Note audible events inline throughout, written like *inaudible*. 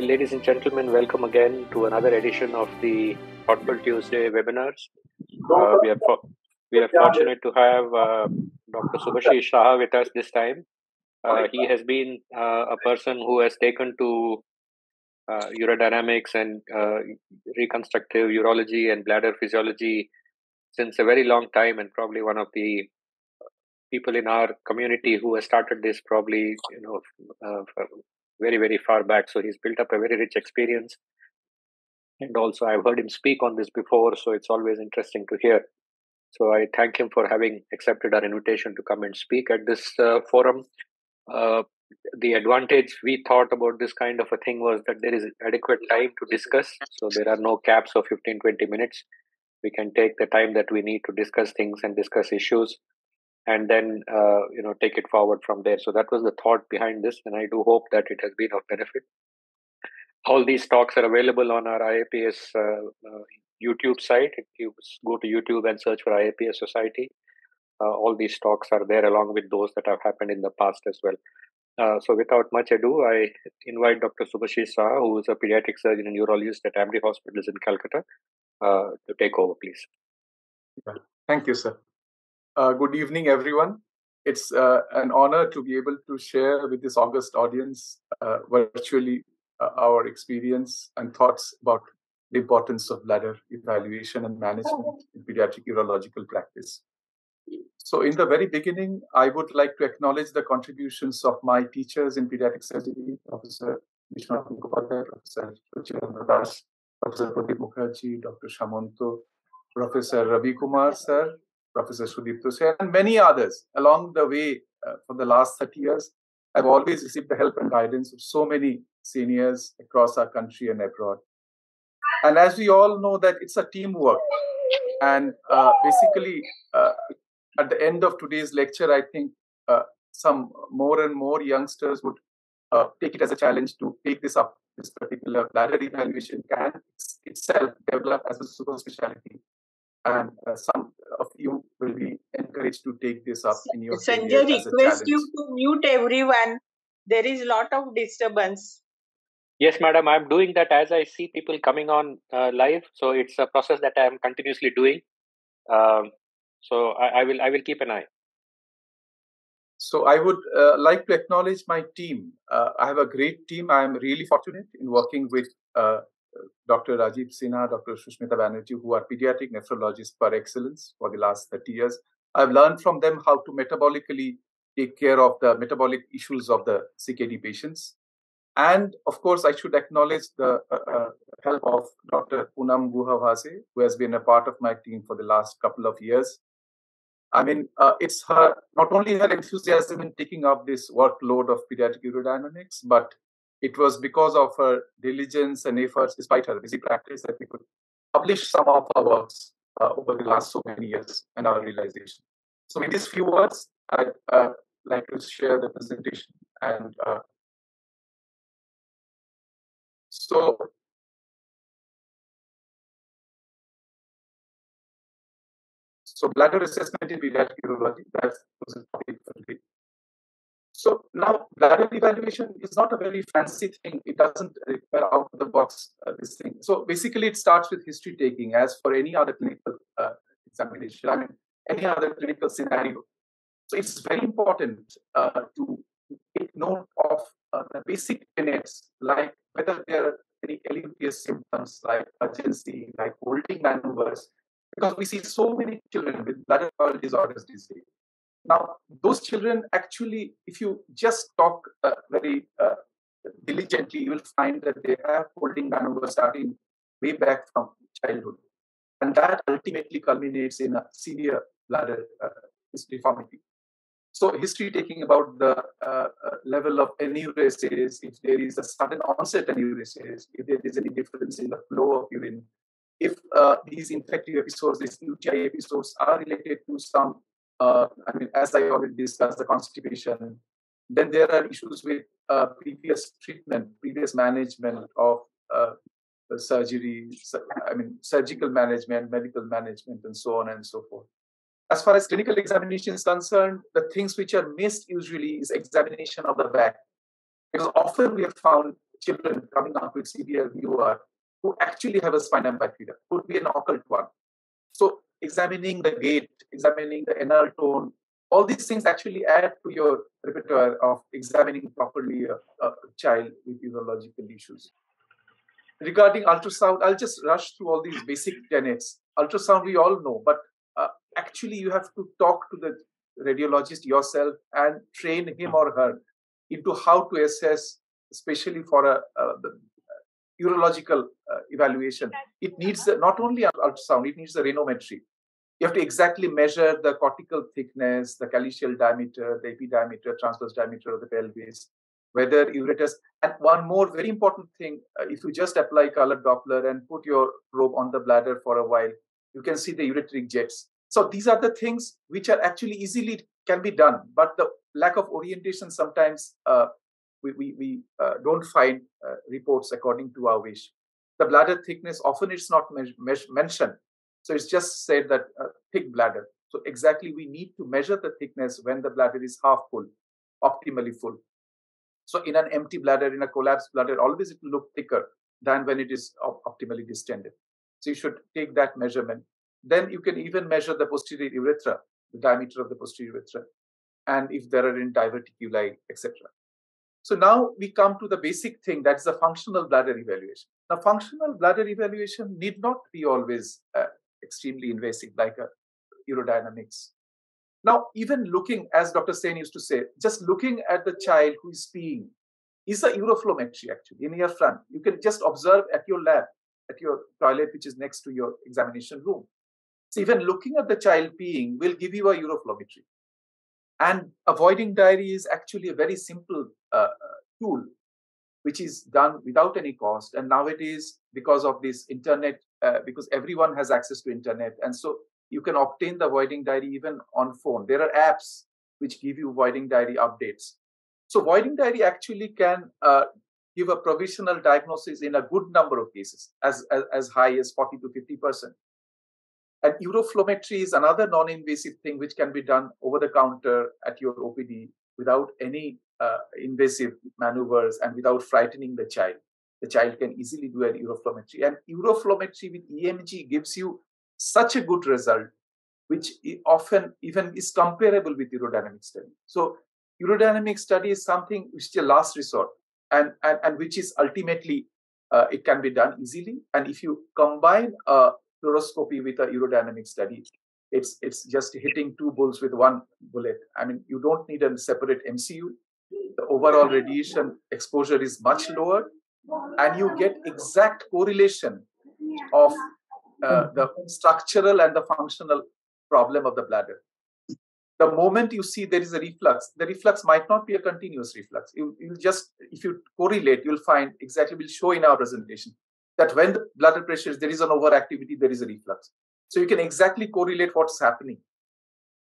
Ladies and gentlemen, welcome again to another edition of the Thoughtful Tuesday webinars. Uh, we, are fo- we are fortunate to have uh, Dr. Subhasis Saha with us this time. Uh, he has been uh, a person who has taken to uh, urodynamics and uh, reconstructive urology and bladder physiology since a very long time, and probably one of the people in our community who has started this probably you know very very far back. So he's built up a very rich experience. And also i've heard him speak on this before so it's always interesting to hear. So i thank him for having accepted our invitation to come and speak at this uh, forum. Uh, the advantage we thought about this kind of a thing was that there is adequate time to discuss. So there are no caps of 15 20 minutes. We can take the time that we need to discuss things and discuss issues and then uh, you know take it forward from there. So that was the thought behind this and i do hope that it has been of benefit. All these talks are available on our iaps uh, uh, youtube site. If you go to youtube and search for iaps society uh, all these talks are there along with those that have happened in the past as well. Uh, so without much ado i invite dr Subhasis Saha, who is a pediatric surgeon and urologist at amri hospitals in calcutta to take over please. Thank you sir uh, good evening, everyone. It's uh, an honor to be able to share with this august audience uh, virtually uh, our experience and thoughts about the importance of bladder evaluation and management in pediatric urological practice. So, in the very beginning, I would like to acknowledge the contributions of my teachers in pediatric surgery, Professor Vishwanath Mukhopadhyay, Professor Ruchirendra Das, Professor Pradeep Mukherjee, Dr. Shamanto, Professor Ravi Kumar, sir, Professor Sudipto Sen, and many others along the way uh, for the last 30 years. I've always received the help and guidance of so many seniors across our country and abroad. And as we all know that it's a teamwork. And uh, basically, uh, at the end of today's lecture, I think uh, some more and more youngsters would uh, take it as a challenge to take this up. This particular bladder evaluation can itself develop as a super specialty and uh, some of you will be encouraged to take this up in your Sanjay request you to mute everyone. There is a lot of disturbance. Yes, madam. I'm doing that as I see people coming on uh, live. So it's a process that I am continuously doing. Um, so I, I, will I will keep an eye. So I would uh, like to acknowledge my team. Uh, I have a great team. I am really fortunate in working with uh, Dr. Rajiv Sinha, Dr. Sushmita Banerjee, who are pediatric nephrologists par excellence for the last 30 years. I've learned from them how to metabolically take care of the metabolic issues of the CKD patients. And of course, I should acknowledge the uh, uh, help of Dr. Poonam Guhavase, who has been a part of my team for the last couple of years. I mean, uh, it's her not only her enthusiasm in taking up this workload of pediatric urodynamics, but it was because of her diligence and efforts, despite her busy practice, that we could publish some of our works uh, over the last so many years and our realization. So, in these few words, I'd uh, like to share the presentation. And uh, so, so bladder assessment in pediatric urology, that's the topic. So now bladder evaluation is not a very fancy thing. It doesn't require out of the box uh, this thing. So basically, it starts with history taking, as for any other clinical uh, examination. I mean, any other clinical scenario. So it's very important uh, to take note of uh, the basic tenets, like whether there are any LUTS symptoms like urgency, like holding maneuvers, because we see so many children with bladder disorders these days. Now, those children actually, if you just talk uh, very uh, diligently, you will find that they have holding maneuvers starting way back from childhood. And that ultimately culminates in a severe bladder uh, deformity. So, history taking about the uh, uh, level of enuresis, if there is a sudden onset enuresis, if there is any difference in the flow of urine, if uh, these infective episodes, these UTI episodes are related to some uh, I mean, as I already discussed, the constipation. Then there are issues with uh, previous treatment, previous management of uh, surgery, I mean, surgical management, medical management, and so on and so forth. As far as clinical examination is concerned, the things which are missed usually is examination of the back. Because often we have found children coming up with severe VUR who actually have a spina bifida could be an occult one. Examining the gait, examining the anal tone, all these things actually add to your repertoire of examining properly a, a child with neurological issues. Regarding ultrasound, I'll just rush through all these basic tenets. Ultrasound, we all know, but uh, actually, you have to talk to the radiologist yourself and train him or her into how to assess, especially for a, a urological uh, evaluation. It needs not only ultrasound, it needs the rhinometry you have to exactly measure the cortical thickness, the calyceal diameter, the AP diameter, transverse diameter of the pelvis, whether ureters. And one more very important thing uh, if you just apply colored Doppler and put your probe on the bladder for a while, you can see the ureteric jets. So these are the things which are actually easily can be done, but the lack of orientation sometimes uh, we, we, we uh, don't find uh, reports according to our wish. The bladder thickness often it's not me- me- mentioned so it's just said that uh, thick bladder. So exactly we need to measure the thickness when the bladder is half full, optimally full. So in an empty bladder, in a collapsed bladder, always it will look thicker than when it is op- optimally distended. So you should take that measurement. Then you can even measure the posterior urethra, the diameter of the posterior urethra, and if there are any diverticuli, etc. So now we come to the basic thing that's the functional bladder evaluation. Now, functional bladder evaluation need not be always uh, extremely invasive, like a urodynamics. Now, even looking, as Dr. Sen used to say, just looking at the child who is peeing is a uroflowmetry actually in your front. You can just observe at your lab, at your toilet, which is next to your examination room. So even looking at the child peeing will give you a uroflowmetry. And a voiding diary is actually a very simple uh, tool which is done without any cost. And nowadays, because of this internet, uh, because everyone has access to internet, and so you can obtain the voiding diary even on phone. There are apps which give you voiding diary updates. So voiding diary actually can uh, give a provisional diagnosis in a good number of cases, as, as, as high as 40 to 50 percent. And uroflowmetry is another non-invasive thing which can be done over the counter at your OPD without any uh, invasive maneuvers and without frightening the child. The child can easily do an uroflowmetry. And uroflowmetry with EMG gives you such a good result, which often even is comparable with urodynamic study. So urodynamic study is something which is a last resort and, and, and which is ultimately, uh, it can be done easily. And if you combine a fluoroscopy with a urodynamic study, it's it's just hitting two bulls with one bullet. I mean, you don't need a separate MCU the overall radiation exposure is much lower and you get exact correlation of uh, the structural and the functional problem of the bladder. The moment you see there is a reflux the reflux might not be a continuous reflux. You, you just if you correlate you'll find exactly we'll show in our presentation that when the bladder pressure is there is an overactivity there is a reflux so you can exactly correlate what's happening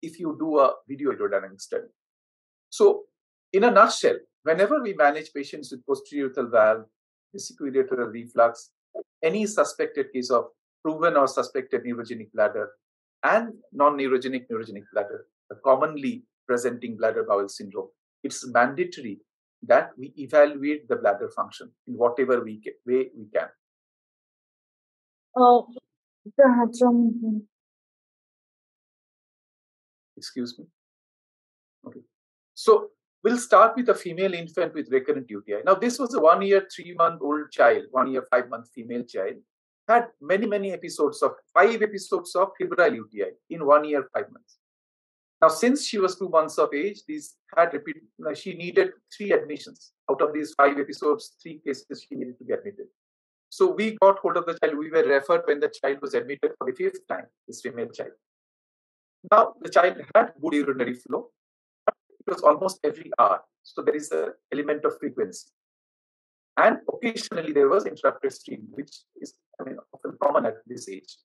if you do a video urodynamic study so in a nutshell, whenever we manage patients with posterior urethral valve, vesicoureteral reflux, any suspected case of proven or suspected neurogenic bladder, and non-neurogenic neurogenic bladder, a commonly presenting bladder bowel syndrome, it's mandatory that we evaluate the bladder function in whatever we way we can. Oh, Excuse me. Okay. So We'll start with a female infant with recurrent UTI. Now, this was a one year, three month old child, one year, five month female child, had many, many episodes of five episodes of febrile UTI in one year, five months. Now, since she was two months of age, these had repeat, she needed three admissions. Out of these five episodes, three cases she needed to be admitted. So we got hold of the child. We were referred when the child was admitted for the fifth time, this female child. Now, the child had good urinary flow, it was almost every hour. So there is an element of frequency. And occasionally there was interrupted stream, which is I mean, often common at this age.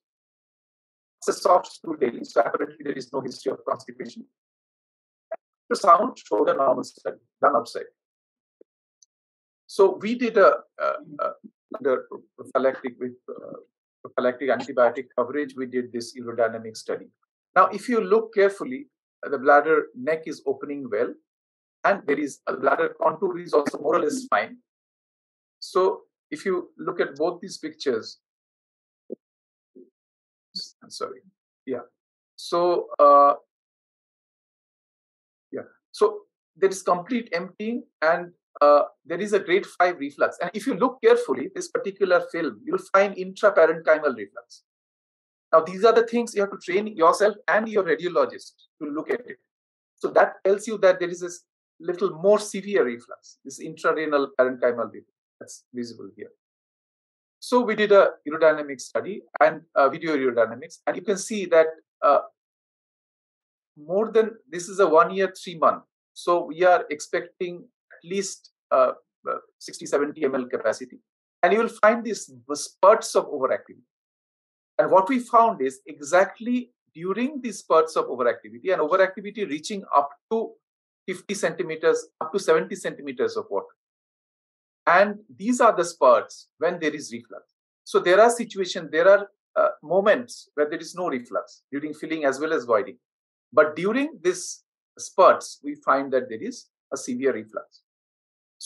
It's a soft stool daily, so apparently there is no history of constipation. The sound showed a normal study done outside. So we did a, a under prophylactic with uh, prophylactic antibiotic coverage, we did this urodynamic study. Now, if you look carefully, the bladder neck is opening well, and there is a bladder contour is also more or less fine. So if you look at both these pictures, I'm sorry, yeah. So uh, yeah, so there is complete emptying and uh, there is a grade 5 reflux. And if you look carefully, this particular film, you'll find intraparenchymal reflux. Now, these are the things you have to train yourself and your radiologist to look at it. So that tells you that there is this little more severe reflux, this intrarenal parenchymal reflux that's visible here. So we did a urodynamic study and uh, video urodynamics, and you can see that uh, more than this is a one year, three month. So we are expecting least uh, uh 60, 70 ml capacity. And you will find these spurts of overactivity. And what we found is exactly during these spurts of overactivity and overactivity reaching up to 50 centimeters, up to 70 centimeters of water. And these are the spurts when there is reflux. So there are situations, there are uh, moments where there is no reflux during filling as well as voiding. But during these spurts, we find that there is a severe reflux.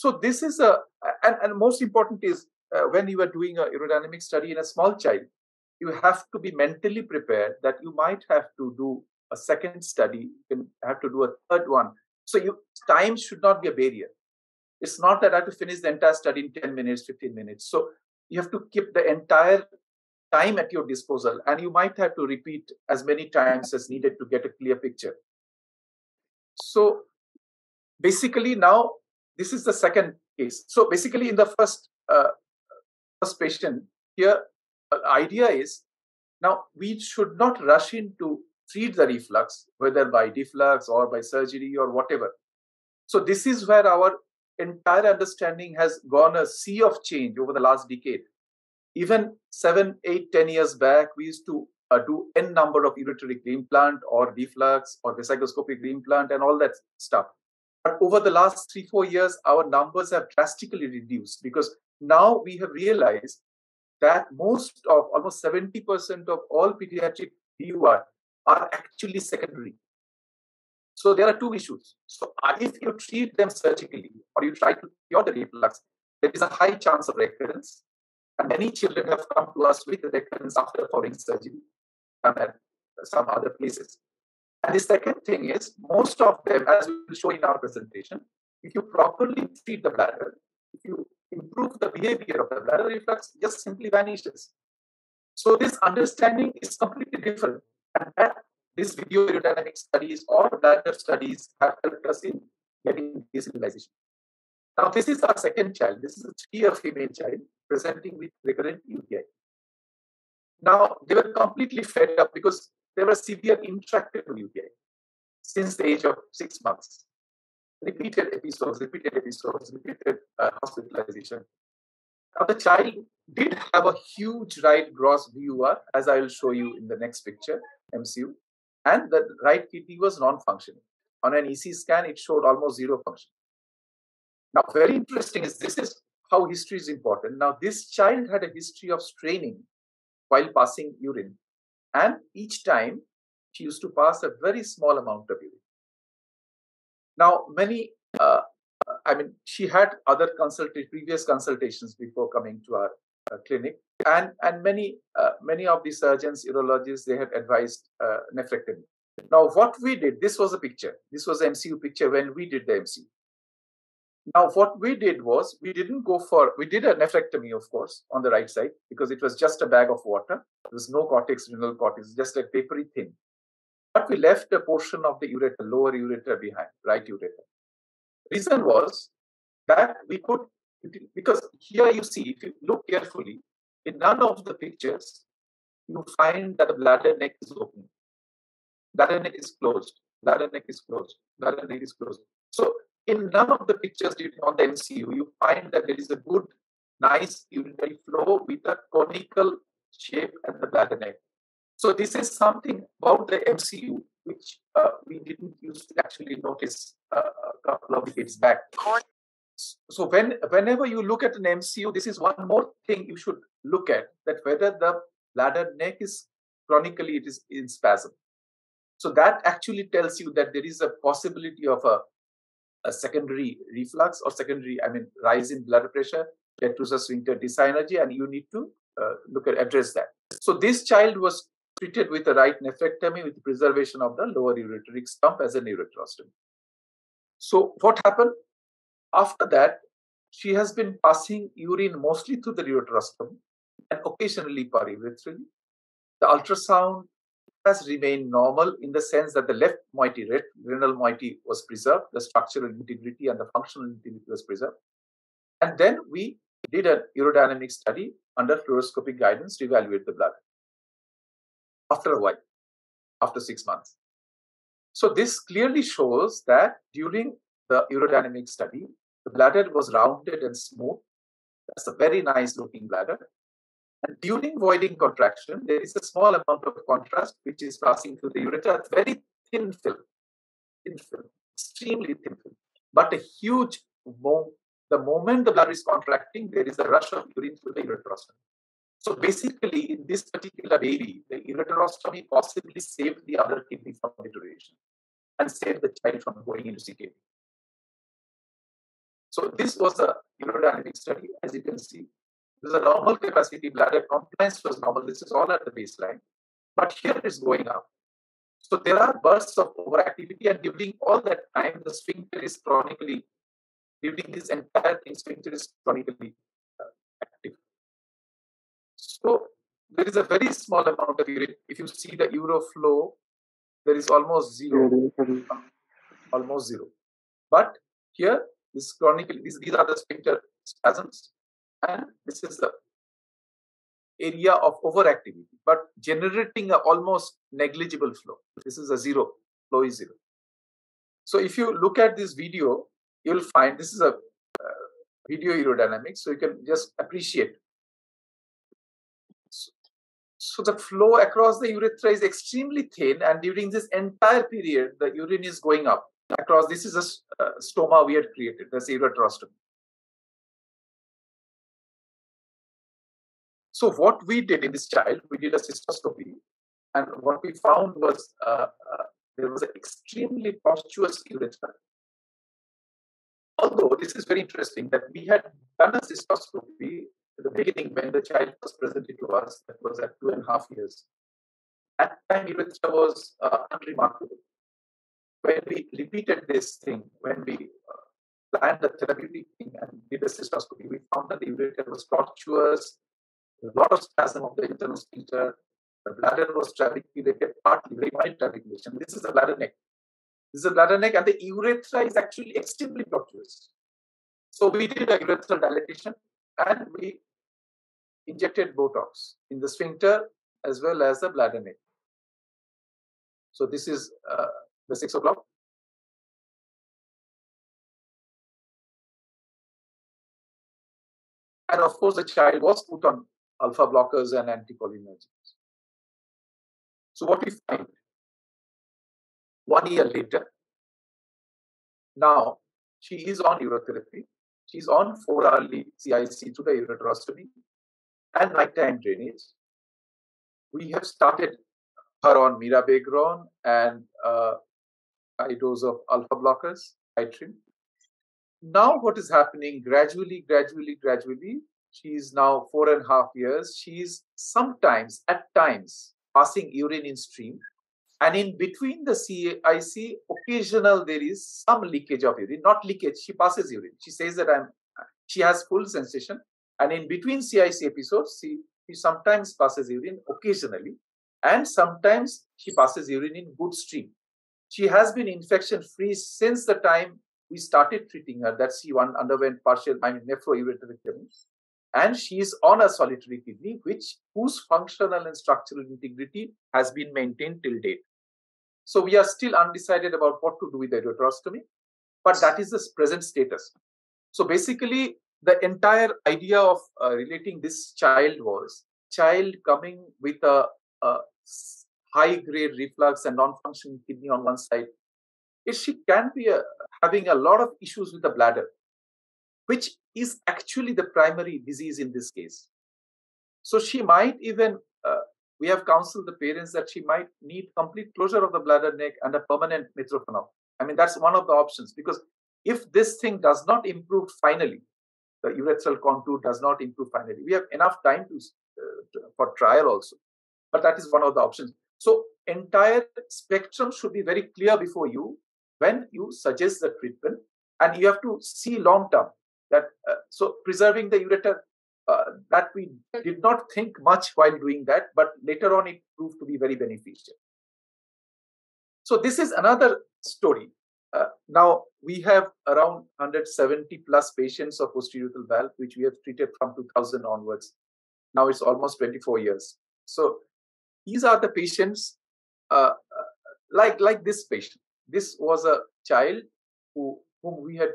So this is a, and, and most important is uh, when you are doing a urodynamic study in a small child, you have to be mentally prepared that you might have to do a second study, you can have to do a third one. So you, time should not be a barrier. It's not that I have to finish the entire study in 10 minutes, 15 minutes. So you have to keep the entire time at your disposal and you might have to repeat as many times as needed to get a clear picture. So basically now this is the second case. So basically in the first uh, first patient here the idea is now we should not rush in to treat the reflux, whether by deflux or by surgery or whatever. So this is where our entire understanding has gone a sea of change over the last decade. Even seven, eight, ten years back, we used to uh, do n number of ureteric reimplant or deflux or vesicoscopic reimplant and all that stuff. But over the last three, four years, our numbers have drastically reduced because now we have realized that most of almost 70% of all pediatric VUR are actually secondary. So there are two issues. So if you treat them surgically or you try to cure the reflux, there is a high chance of recurrence. And many children have come to us with the recurrence after foreign surgery and at some other places. And the second thing is, most of them, as we will show in our presentation, if you properly treat the bladder, if you improve the behavior of the bladder reflux just simply vanishes. So this understanding is completely different. And that these video urodynamic studies or bladder studies have helped us in getting this realization. Now, this is our second child. This is a three-year female child presenting with recurrent UTI. Now, they were completely fed up because they were severe intractable UTI since the age of six months repeated episodes, repeated episodes, repeated uh, hospitalization. Now, the child did have a huge right gross VUR, as I will show you in the next picture, MCU, and the right kidney was non-functioning. On an EC scan, it showed almost zero function. Now, very interesting is this is how history is important. Now, this child had a history of straining while passing urine, and each time she used to pass a very small amount of urine. Now, many, uh, I mean, she had other consulta- previous consultations before coming to our uh, clinic, and and many uh, many of the surgeons, urologists, they had advised uh, nephrectomy. Now, what we did, this was a picture. This was an MCU picture when we did the MCU. Now, what we did was we didn't go for we did a nephrectomy, of course, on the right side because it was just a bag of water. There was no cortex, renal cortex, just a papery thin. But we left a portion of the ureter, lower ureter behind, right ureter. Reason was that we could, because here you see, if you look carefully, in none of the pictures, you find that the bladder neck is open. Bladder neck is closed. Bladder neck is closed. Bladder neck is closed. So in none of the pictures on the MCU, you find that there is a good, nice urinary flow with a conical shape at the bladder neck. So this is something about the MCU which uh, we didn't used to actually notice uh, a couple of decades back. So when whenever you look at an MCU, this is one more thing you should look at that whether the bladder neck is chronically it is in spasm. So that actually tells you that there is a possibility of a, a secondary reflux or secondary, I mean, rise in blood pressure detrusor sphincter dysynergy, and you need to uh, look at address that. So this child was treated with a right nephrectomy with preservation of the lower ureteric stump as a ureterostomy. So what happened? After that, she has been passing urine mostly through the ureterostomy and occasionally periurethral. The ultrasound has remained normal in the sense that the left moiety, renal moiety was preserved, the structural integrity and the functional integrity was preserved. And then we did an urodynamic study under fluoroscopic guidance to evaluate the bladder after a while, after six months. So this clearly shows that during the urodynamic study, the bladder was rounded and smooth. That's a very nice looking bladder. And during voiding contraction, there is a small amount of contrast which is passing through the ureter, It's very thin film, thin film, extremely thin film, but a huge the moment the bladder is contracting, there is a rush of urine through the ureterostomy. So basically, in this particular baby, the ureterostomy possibly saved the other kidney from deterioration and saved the child from going into CKD. So this was a urodynamic study, as you can see. This is a normal capacity bladder compliance was normal. This is all at the baseline, but here it's going up. So there are bursts of overactivity, and during all that time, the sphincter is chronically, during this entire thing, sphincter is chronically uh, active. So there is a very small amount of urine. If you see the uroflow, there is almost zero, almost zero. But here this chronically, these, these are the sphincter spasms, and this is the area of overactivity, but generating a almost negligible flow. This is a zero, flow is zero. So if you look at this video, you'll find this is a uh, video urodynamics, so you can just appreciate. So, so the flow across the urethra is extremely thin, and during this entire period, the urine is going up across. This is a uh, stoma we had created, the ureterostomy. So what we did in this child, we did a cystoscopy, and what we found was uh, uh, there was an extremely tortuous urethra. Although this is very interesting that we had done a cystoscopy at the beginning when the child was presented to us, that was at two and a half years. At that time, urethra was uh, unremarkable when we repeated this thing, when we uh, planned the therapeutic thing and did the cystoscopy, we found that the ureter was tortuous, a lot of spasm of the internal sphincter, the bladder was trabeculated, partly very mild trabeculation. This is the bladder neck. This is the bladder neck, and the urethra is actually extremely tortuous. So we did a urethral dilatation and we injected Botox in the sphincter as well as the bladder neck. So this is uh, the 6 o'clock? And of course, the child was put on alpha blockers and anticholinergics. So what we find one year later, now she is on urotherapy. She's on four hourly CIC through the ureterostomy and nighttime drainage. We have started her on mirabegron and uh, high dose of alpha blockers, Itrin. Now, what is happening gradually, gradually, gradually? She's now four and a half years. She's sometimes, at times, passing urine in stream. And in between the CIC, occasional there is some leakage of urine, not leakage, she passes urine. She says that I'm, she has full sensation. And in between CIC episodes, she, she sometimes passes urine occasionally. And sometimes she passes urine in good stream she has been infection free since the time we started treating her. That she one underwent partial, I mean, nephroureterectomy, and she is on a solitary kidney, which whose functional and structural integrity has been maintained till date. So we are still undecided about what to do with the ureterostomy, but that is the present status. So basically, the entire idea of uh, relating this child was child coming with a, a high grade reflux and non functioning kidney on one side, if she can be uh, having a lot of issues with the bladder, which is actually the primary disease in this case. So she might even, uh, we have counseled the parents that she might need complete closure of the bladder neck and a permanent Mitrofanoff. I mean, that's one of the options because if this thing does not improve finally, the urethral contour does not improve finally. We have enough time to, uh, to, for trial also, but that is one of the options. So entire spectrum should be very clear before you when you suggest the treatment, and you have to see long term that uh, so preserving the ureter uh, that we did not think much while doing that, but later on it proved to be very beneficial. So this is another story. Uh, now we have around 170 plus patients of posterior valve, which we have treated from 2000 onwards. Now it's almost 24 years. So these are the patients uh, uh like like this patient. This was a child who whom we had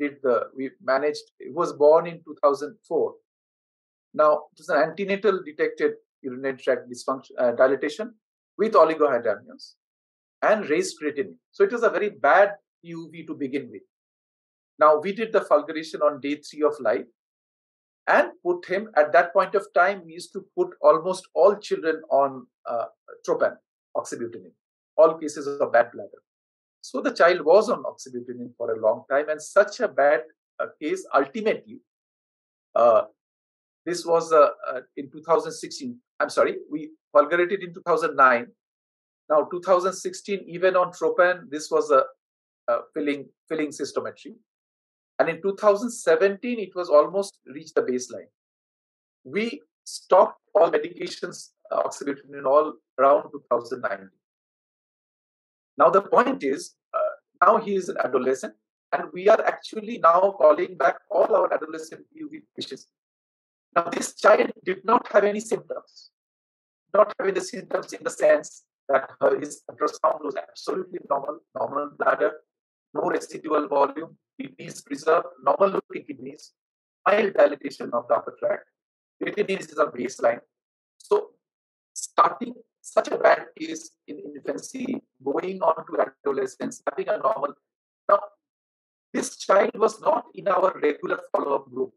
did the we managed. It was born in 2004. Now it was an antenatal detected urinary tract dysfunction uh, dilatation with oligohydramnios and raised creatinine. So it was a very bad PUV to begin with. Now we did the fulguration on day three of life and put him at that point of time. We used to put almost all children on uh, tropan, oxybutynin, all cases of bad bladder. So the child was on oxybutynin for a long time, and such a bad uh, case ultimately. Uh, this was uh, uh in 2016. I'm sorry, we fulgurated in 2009. Now 2016, even on tropan, this was a, a filling filling cystometry, and in 2017, it was almost reached the baseline. We stopped all medications, uh, oxybutynin, all around 2019. Now, the point is, uh, now he is an adolescent, and we are actually now calling back all our adolescent PUV patients. Now, this child did not have any symptoms, not having the symptoms in the sense that his ultrasound was absolutely normal, normal bladder, no residual volume, kidneys preserved, normal looking kidneys, mild dilatation of the upper tract. Creatinine is a baseline. So, starting such a bad case in infancy, going on to adolescence, having a normal. Now, this child was not in our regular follow up group.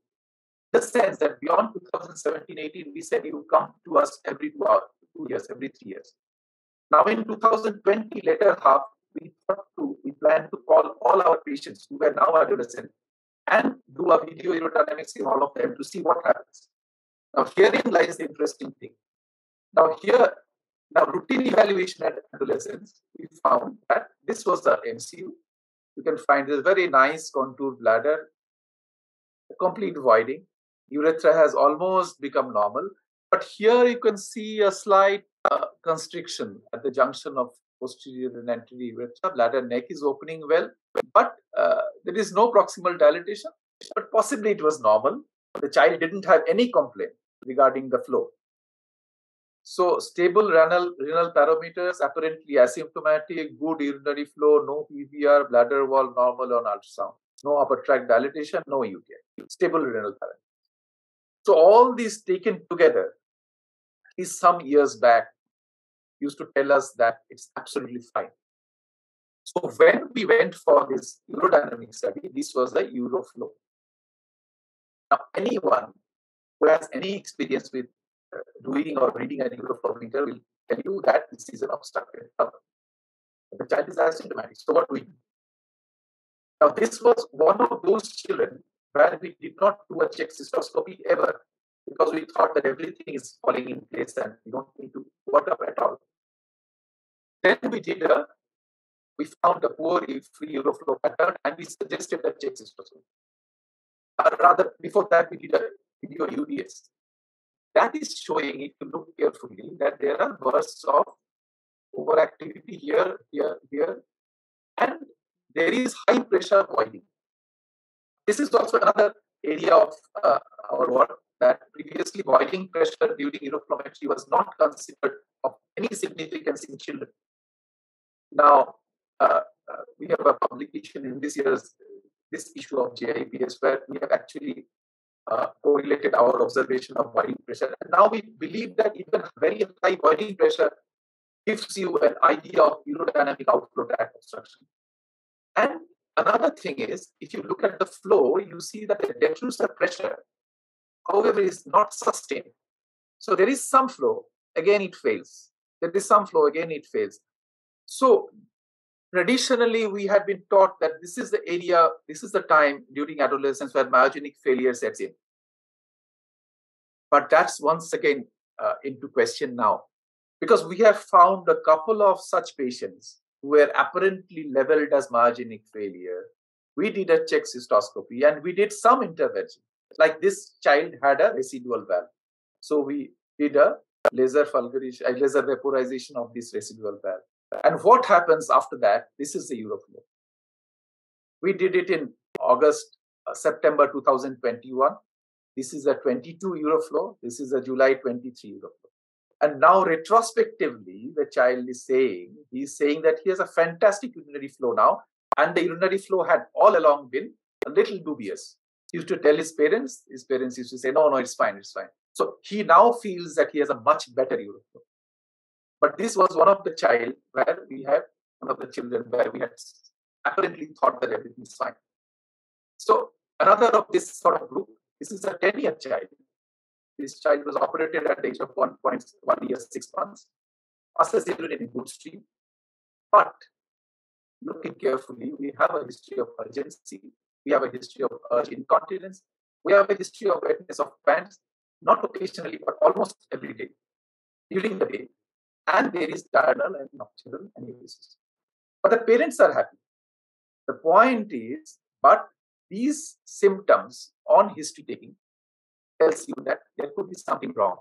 The sense that beyond 2017 18, we said you come to us every two, two years, every three years. Now, in 2020, later half, we thought to, we plan to call all our patients who were now adolescent and do a video urodynamics in all of them to see what happens. Now, herein lies the interesting thing. Now, here now, routine evaluation at adolescence, we found that this was the MCU. You can find this very nice contour bladder, complete voiding. Urethra has almost become normal. But here you can see a slight uh, constriction at the junction of posterior and anterior urethra. Bladder neck is opening well, but uh, there is no proximal dilatation. But possibly it was normal. The child didn't have any complaint regarding the flow. So stable renal renal parameters, apparently asymptomatic, good urinary flow, no PVR, bladder wall normal on ultrasound, no upper tract dilatation, no UTI, stable renal parameters. So all these taken together, is some years back, used to tell us that it's absolutely fine. So when we went for this urodynamic study, this was the Uroflow. Now anyone who has any experience with doing or reading a neuroflowmeter will tell you that this is an obstructed lung. The child is asymptomatic. So what do we do? Now, this was one of those children where we did not do a check cystoscopy ever because we thought that everything is falling in place and we don't need to work up at all. Then we did a, we found a poor free uroflow pattern and we suggested a check cystoscopy. Uh, rather, before that, we did a video UDS that is showing, if you look carefully, that there are bursts of overactivity here, here, here, and there is high pressure voiding. This is also another area of uh, our work that previously voiding pressure during uroflowmetry was not considered of any significance in children. Now, uh, uh, we have a publication in this year's this issue of JIPS where we have actually uh, correlated our observation of voiding pressure. And now we believe that even very high voiding pressure gives you an idea of urodynamic outflow tract obstruction. And another thing is, if you look at the flow, you see that the detrusor pressure, however, is not sustained. So there is some flow, again it fails. There is some flow, again it fails. So traditionally we had been taught that this is the area, this is the time during adolescence where myogenic failure sets in. But that's once again uh, into question now because we have found a couple of such patients who were apparently leveled as myogenic failure. We did a check cystoscopy and we did some intervention. Like this child had a residual valve. So we did a laser laser vaporization of this residual valve. And what happens after that? This is the Uroflow. We did it in August, uh, September 2021. This is a 22 Uroflow. This is a July 23 Uroflow. And now, retrospectively, the child is saying, he's saying that he has a fantastic urinary flow now. And the urinary flow had all along been a little dubious. He used to tell his parents, his parents used to say, no, no, it's fine, it's fine. So he now feels that he has a much better Uroflow. But this was one of the child where we have one of the children where we had apparently thought that everything is fine. So another of this sort of group, this is a 10 year child. This child was operated at the age of 1.1 years, 6 months, assessed in good stream. But looking carefully, we have a history of urgency, we have a history of urge incontinence, we have a history of wetness of pants, not occasionally, but almost every day during the day and there is diurnal and nocturnal enuresis. But the parents are happy. The point is, but these symptoms on history taking tells you that there could be something wrong.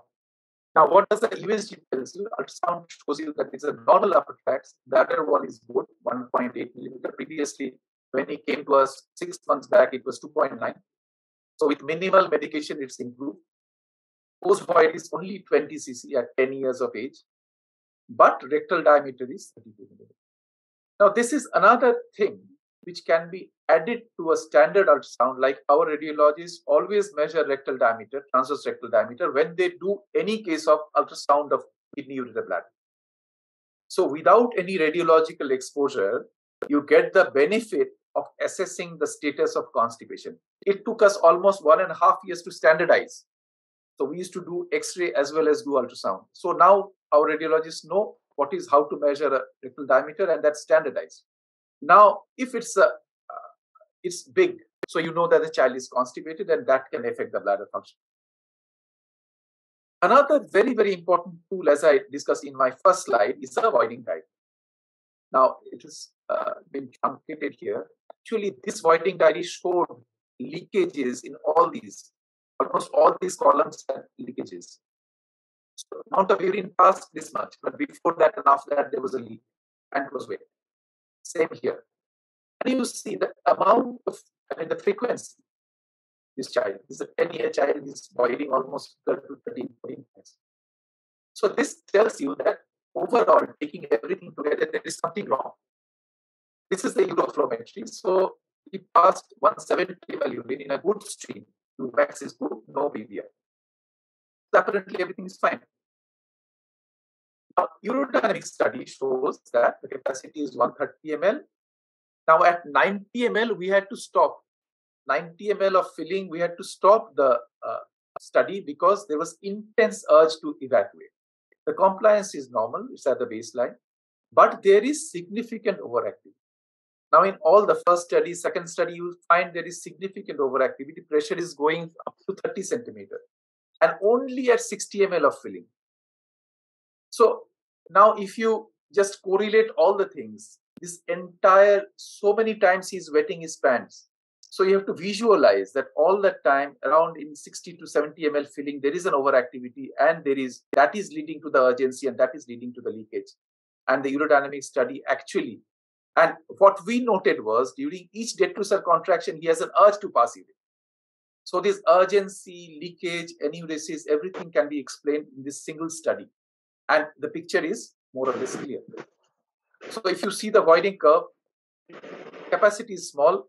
Now, what does the USG tell you? Ultrasound shows you that it's a normal upper tracts. The other one is good, 1.8 millimeter. Previously, when he came to us six months back, it was 2.9. So with minimal medication, it's improved. Post void is only 20 cc at 10 years of age but rectal diameter is 32 millimeter. Now, this is another thing which can be added to a standard ultrasound, like our radiologists always measure rectal diameter, transverse rectal diameter, when they do any case of ultrasound of kidney ureter bladder. So, without any radiological exposure, you get the benefit of assessing the status of constipation. It took us almost one and a half years to standardize. So we used to do X-ray as well as do ultrasound. So now our radiologists know what is how to measure a rectal diameter, and that's standardized. Now, if it's a uh, it's big, so you know that the child is constipated, and that can affect the bladder function. Another very very important tool, as I discussed in my first slide, is the Voiding diary. Now it has uh, been truncated here. Actually, this Voiding diary showed leakages in all these almost all these columns have leakages. So amount of urine passed this much, but before that and after that there was a leak and it was wet. Same here. And you see the amount of, I mean the frequency. This child, this is a 10 year child, is boiling almost 12 to 13, 14 times. So this tells you that overall, taking everything together, there is something wrong. This is the uroflowmetry. So he passed 170 ml urine in a good stream wax is good, no BVI. So apparently everything is fine. Now, urodynamic study shows that the capacity is 130 ml. Now at 90 ml, we had to stop. 90 ml of filling, we had to stop the uh, study because there was intense urge to evacuate. The compliance is normal, it's at the baseline, but there is significant overactivity. Now, in all the first study, second study, you find there is significant overactivity. Pressure is going up to 30 centimeter and only at 60 ml of filling. So now if you just correlate all the things, this entire, so many times he's wetting his pants. So you have to visualize that all that time around in 60 to 70 ml filling, there is an overactivity and there is, that is leading to the urgency and that is leading to the leakage. And the urodynamic study actually and what we noted was during each detrusor contraction, he has an urge to pass urine. So this urgency, leakage, enuresis, everything can be explained in this single study. And the picture is more or less clear. So if you see the voiding curve, capacity is small,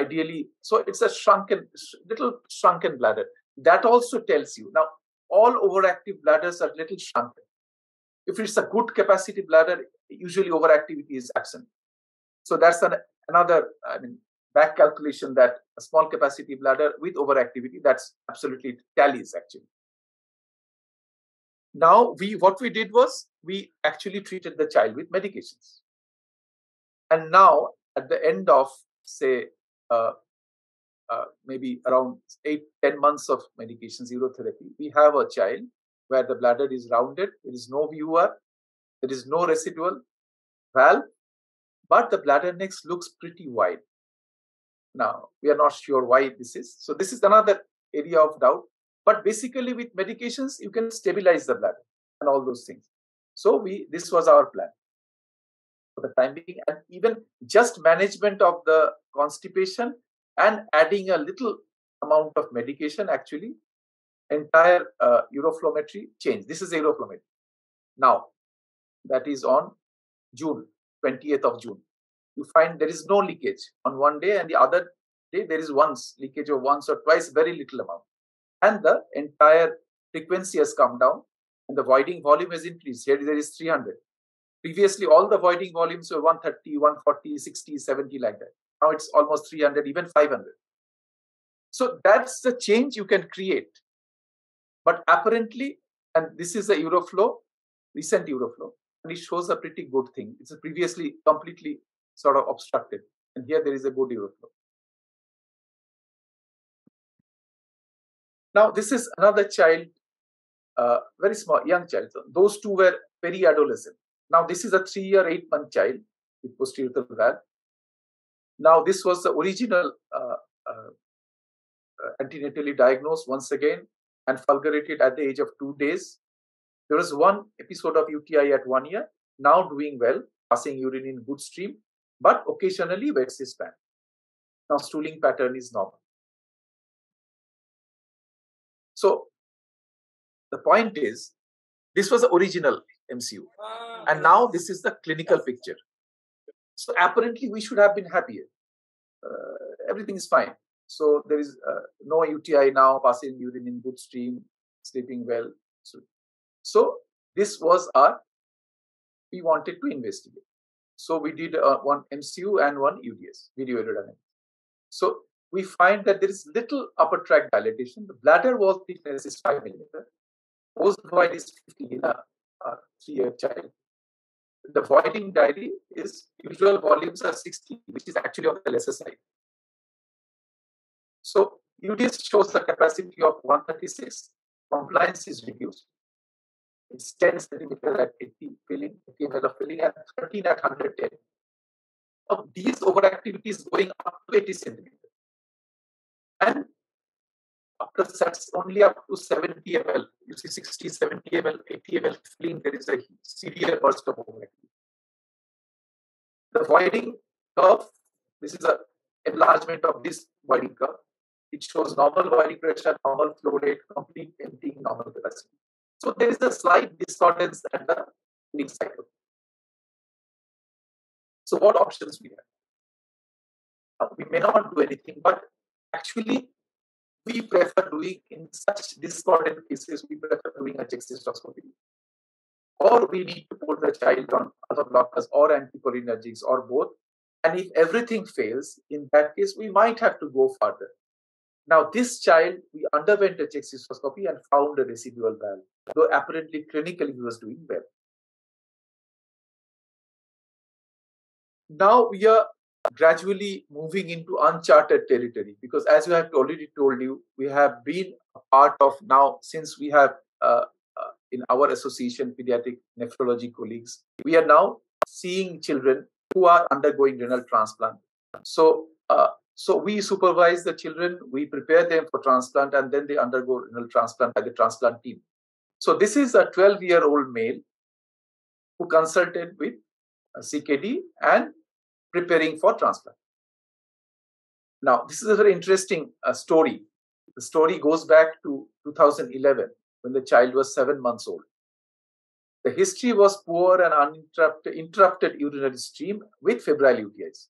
ideally. So it's a shrunken, little shrunken bladder. That also tells you. Now, all overactive bladders are little shrunken. If it's a good capacity bladder, usually overactivity is absent. So that's an, another I mean, back calculation that a small capacity bladder with overactivity, that's absolutely tallies actually. Now we what we did was we actually treated the child with medications. And now, at the end of, say, uh, uh, maybe around eight, 10 months of medication, urotherapy, we have a child where the bladder is rounded, there is no VUR, there is no residual valve, but the bladder next looks pretty wide. Now, we are not sure why this is. So, this is another area of doubt. But basically, with medications, you can stabilize the bladder and all those things. So, we this was our plan for the time being, and even just management of the constipation and adding a little amount of medication actually entire uh, uroflowmetry change. This is uroflowmetry. Now, that is on June, 20th of June. You find there is no leakage on one day, and the other day there is once leakage of once or twice, very little amount. And the entire frequency has come down, and the voiding volume has increased. Here there is 300. Previously, all the voiding volumes were 130, 140, 60, 70, like that. Now it's almost 300, even 500. So that's the change you can create. But apparently, and this is the Uroflow, recent Uroflow, and it shows a pretty good thing. It's previously completely sort of obstructed. And here there is a good Uroflow. Now, this is another child, uh, very small, young child. Those two were very adolescent. Now, this is a three year, eight month child with posterior valve. Now, this was the original uh, uh, uh, antenatally diagnosed once again and fulgurated at the age of two days. There was one episode of UTI at one year, now doing well, passing urine in good stream, but occasionally wets his pants. Now, stooling pattern is normal. So, the point is, this was the original MCU, and now this is the clinical picture. So, apparently, we should have been happier. Uh, everything is fine. So there is uh, no UTI now, passing urine in good stream, sleeping well. So, so this was our, we wanted to investigate. So we did uh, one MCU and one UDS, video urodynamics. So we find that there is little upper tract dilatation. The bladder wall thickness is 5 millimeter. Post void is 50 in a, a three-year child. The voiding diary is usual volumes are 60, which is actually on the lesser side. So UDS shows the capacity of 136. Compliance is reduced. 10 centimeter at 80 filling, 80 ml of filling, and 13 at 110. Now, these overactivities going up to 80 centimeter. And after that's only up to 70 ml, you see 60, 70 ml, 80 ml filling, there is a severe burst of overactivity. The voiding curve, this is a enlargement of this voiding curve. It shows normal voiding pressure, normal flow rate, complete emptying, normal capacity. So there is a slight discordance at the filling cycle. So what options we have? Uh, we may not do anything, but actually we prefer doing in such discordant cases, we prefer doing a cystoscopy. Or we need to put the child on other blockers or anticholinergics or both. And if everything fails, in that case, we might have to go further. Now, this child, we underwent a check cystoscopy and found a residual valve, though apparently clinically he was doing well. Now we are gradually moving into uncharted territory because, as you have already told you, we have been a part of now since we have uh, uh, in our association, pediatric nephrology colleagues, we are now seeing children who are undergoing renal transplant. So, uh, so we supervise the children, we prepare them for transplant, and then they undergo renal transplant by the transplant team. So this is a 12-year-old male who consulted with CKD and preparing for transplant. Now, this is a very interesting uh, story. The story goes back to 2011 when the child was seven months old. The history was poor and uninterrupted interrupted urinary stream with febrile UTIs.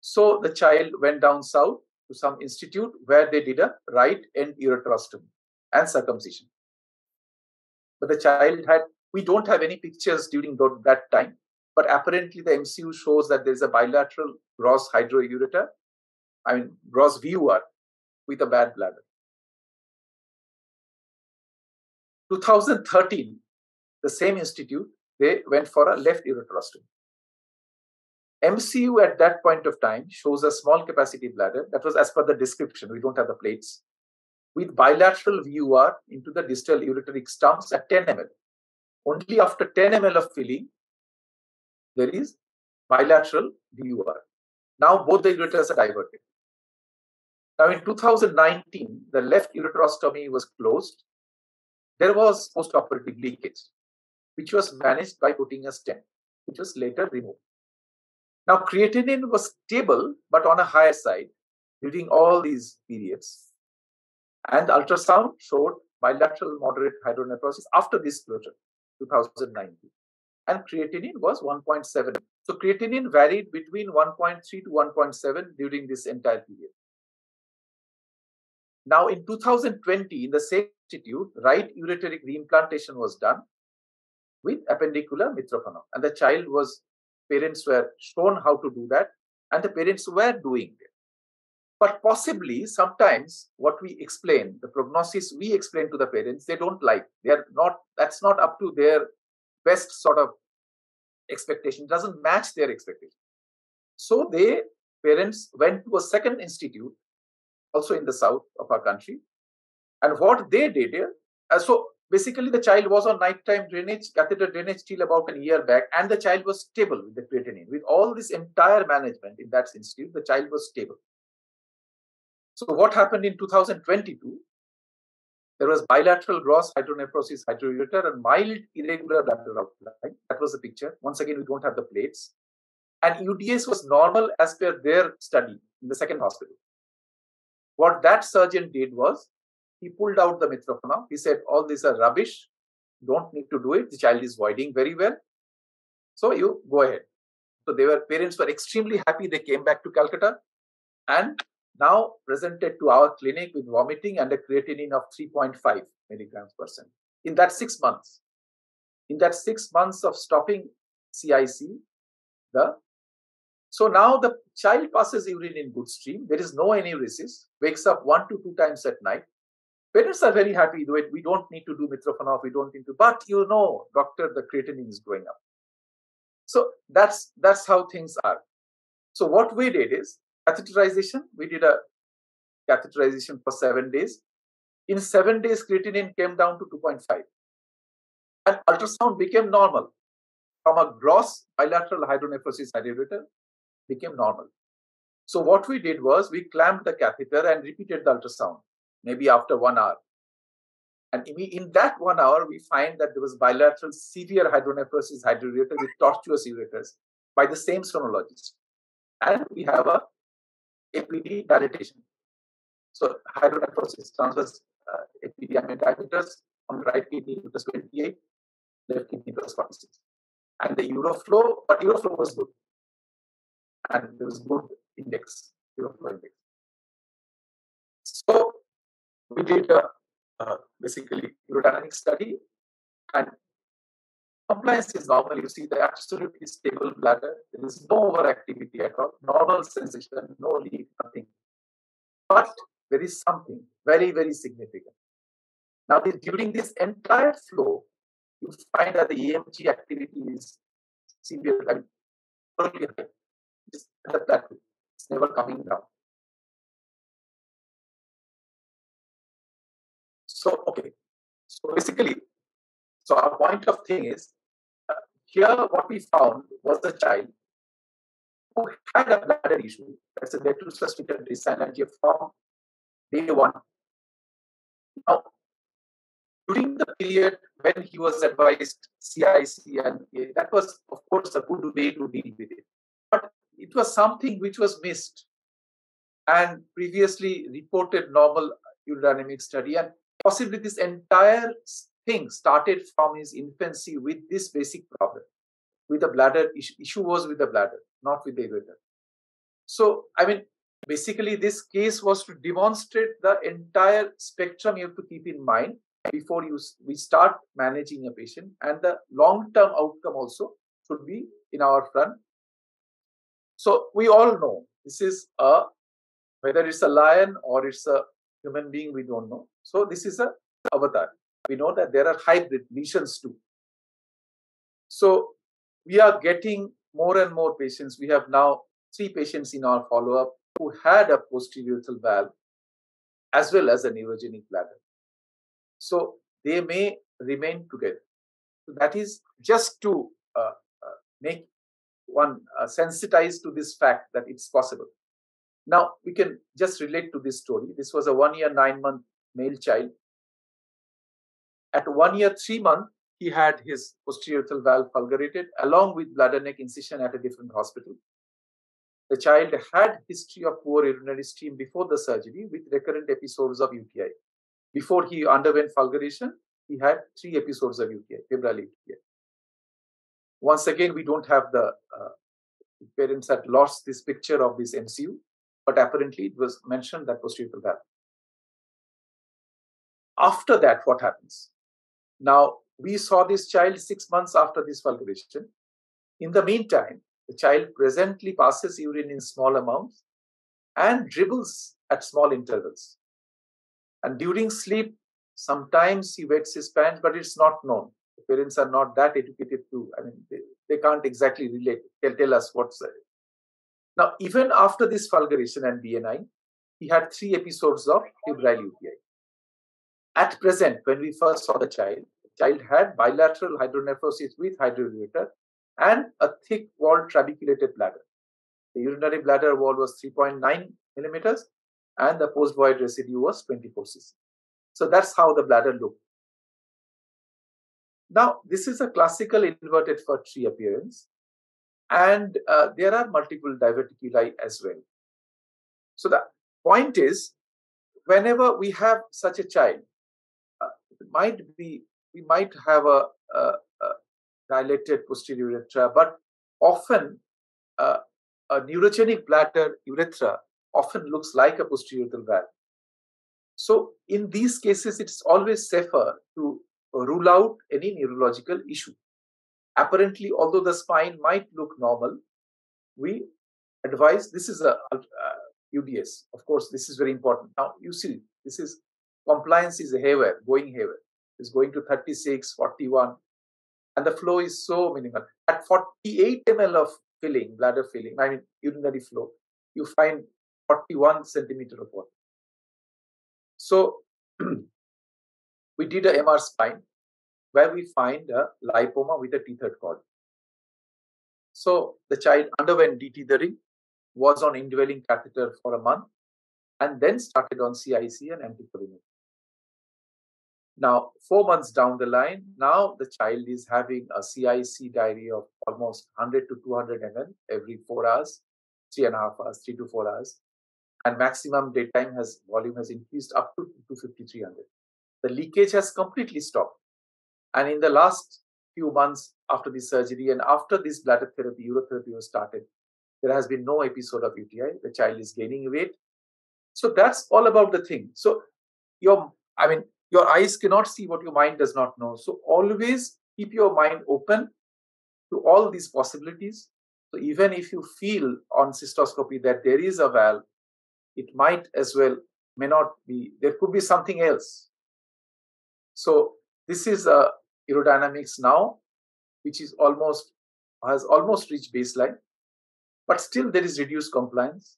So the child went down south to some institute where they did a right end ureterostomy and circumcision. But the child had, we don't have any pictures during that time, but apparently the MCU shows that there's a bilateral gross hydroureter, I mean, gross VUR with a bad bladder. 2013, the same institute, they went for a left ureterostomy. MCU at that point of time shows a small capacity bladder. That was as per the description. We don't have the plates. With bilateral VUR into the distal ureteric stumps at 10 ml. Only after 10 ml of filling, there is bilateral VUR. Now both the ureters are diverted. Now in 2019, the left ureterostomy was closed. There was postoperative leakage, which was managed by putting a stent, which was later removed. Now creatinine was stable, but on a higher side during all these periods. And ultrasound showed bilateral moderate hydronephrosis after this closure, 2019. And creatinine was 1.7. So creatinine varied between 1.3 to 1.7 during this entire period. Now in 2020, in the same institute, right ureteric reimplantation was done with appendicular Mitrofanoff. And the child was, parents were shown how to do that, and the parents were doing it. But possibly, sometimes what we explain, the prognosis we explain to the parents, they don't like. They are not, that's not up to their best sort of expectation, it doesn't match their expectation. So they, parents, went to a second institute, also in the south of our country. And what they did, uh, so basically the child was on nighttime drainage, catheter drainage till about a year back, and the child was stable with the creatinine. With all this entire management in that institute, the child was stable. So what happened in 2022? There was bilateral gross hydronephrosis, hydroureter, and mild irregular bladder outline. That was the picture. Once again, we don't have the plates. And UDS was normal as per their study in the second hospital. What that surgeon did was he pulled out the Mitrofanoff. He said, All these are rubbish. Don't need to do it. The child is voiding very well. So you go ahead. So they were parents were extremely happy. They came back to Calcutta and now presented to our clinic with vomiting and a creatinine of 3.5 milligrams per cent. In that six months, in that six months of stopping CIC, the so now the child passes urine in good stream. There is no enuresis. Wakes up one to two times at night. Parents are very happy. We don't need to do Mitrofanoff. We don't need to. But you know, doctor, the creatinine is going up. So that's that's how things are. So what we did is catheterization, we did a catheterization for seven days. In seven days, creatinine came down to 2.5. And ultrasound became normal. From a gross bilateral hydronephrosis hydroureter became normal. So what we did was we clamped the catheter and repeated the ultrasound, maybe after one hour. And in that one hour, we find that there was bilateral severe hydronephrosis hydroureter with tortuous ureters by the same sonologist. And we have a APD dilatation. So hydronephrosis, transverse uh, APD diameters on right kidney was 28, left kidney was 46. And the uroflow, but uroflow was good. And there was good index, uroflow index. We did a, basically urodynamic study and Compliance is normal. You see the absolutely stable bladder. There is no overactivity at all. Normal sensation, no leak, nothing. But there is something very, very significant. Now, during this entire flow, you find that the EMG activity is severe. It's, that, it's never coming down. So, okay. So basically, so our point of thing is uh, here, what we found was a child who had a bladder issue. That's a letter suspected dyssynergy from day one. Now, during the period when he was advised CIC, and that was, of course, a good way to deal with it. But it was something which was missed and previously reported normal urodynamic study. And possibly this entire thing started from his infancy with this basic problem. With the bladder, issue was with the bladder, not with the ureter. So, I mean, basically, this case was to demonstrate the entire spectrum you have to keep in mind before you we start managing a patient, and the long-term outcome also should be in our front. So we all know this is a whether it's a lion or it's a human being, we don't know. So this is a avatar we know that there are hybrid lesions too. So we are getting more and more patients. We have now three patients in our follow up who had a posterior urethral valve as well as a neurogenic bladder. So they may remain together. So that is just to uh, uh, make one uh, sensitized to this fact that it's possible. Now we can just relate to this story. This was a one year, nine month male child. At one year, three months, he had his posterior valve fulgurated along with bladder neck incision at a different hospital. The child had history of poor urinary stream before the surgery with recurrent episodes of UTI. Before he underwent fulguration, he had three episodes of UTI, febrile UTI. Once again, we don't have the uh, parents had lost this picture of this MCU, but apparently it was mentioned that posterior valve. After that, what happens? Now, we saw this child six months after this fulguration. In the meantime, the child presently passes urine in small amounts and dribbles at small intervals. And during sleep, sometimes he wets his pants, but it's not known. The parents are not that educated to, I mean, they, they can't exactly relate, tell, tell us what's there. Now, even after this fulguration and BNI, he had three episodes of febrile UTI. At present, when we first saw the child, the child had bilateral hydronephrosis with hydroureter and a thick walled trabeculated bladder. The urinary bladder wall was 3.9 millimeters and the post void residue was 24 cc. So that's how the bladder looked. Now, this is a classical inverted fir tree appearance, and uh, there are multiple diverticuli as well. So the point is, whenever we have such a child, might be we might have a, a, dilated posterior urethra, but often uh, a neurogenic bladder urethra often looks like a posterior valve. So in these cases, it's always safer to rule out any neurological issue. Apparently, although the spine might look normal, we advise this is a, a UDS. Of course, this is very important. Now you see, this is compliance is haywire, going haywire. It's going to 36, 41, and the flow is so minimal. At 48 ml of filling, bladder filling, I mean urinary flow, you find 41 centimeter of water. So *clears throat* we did a MR spine where we find a lipoma with a tethered cord. So the child underwent detethering, was on indwelling catheter for a month, and then started on CIC and anticholinergic. Now, four months down the line, now the child is having a CIC diary of almost 100 to 200 ml every four hours, three and a half hours, three to four hours. And maximum daytime has volume has increased up to 250, 300. The leakage has completely stopped. And in the last few months after the surgery and after this bladder therapy, urotherapy was started, there has been no episode of UTI. The child is gaining weight. So that's all about the thing. So your, I mean, your eyes cannot see what your mind does not know. So always keep your mind open to all these possibilities. So even if you feel on cystoscopy that there is a valve, it might as well may not be. There could be something else. So this is a uh, urodynamics now, which is almost has almost reached baseline, but still there is reduced compliance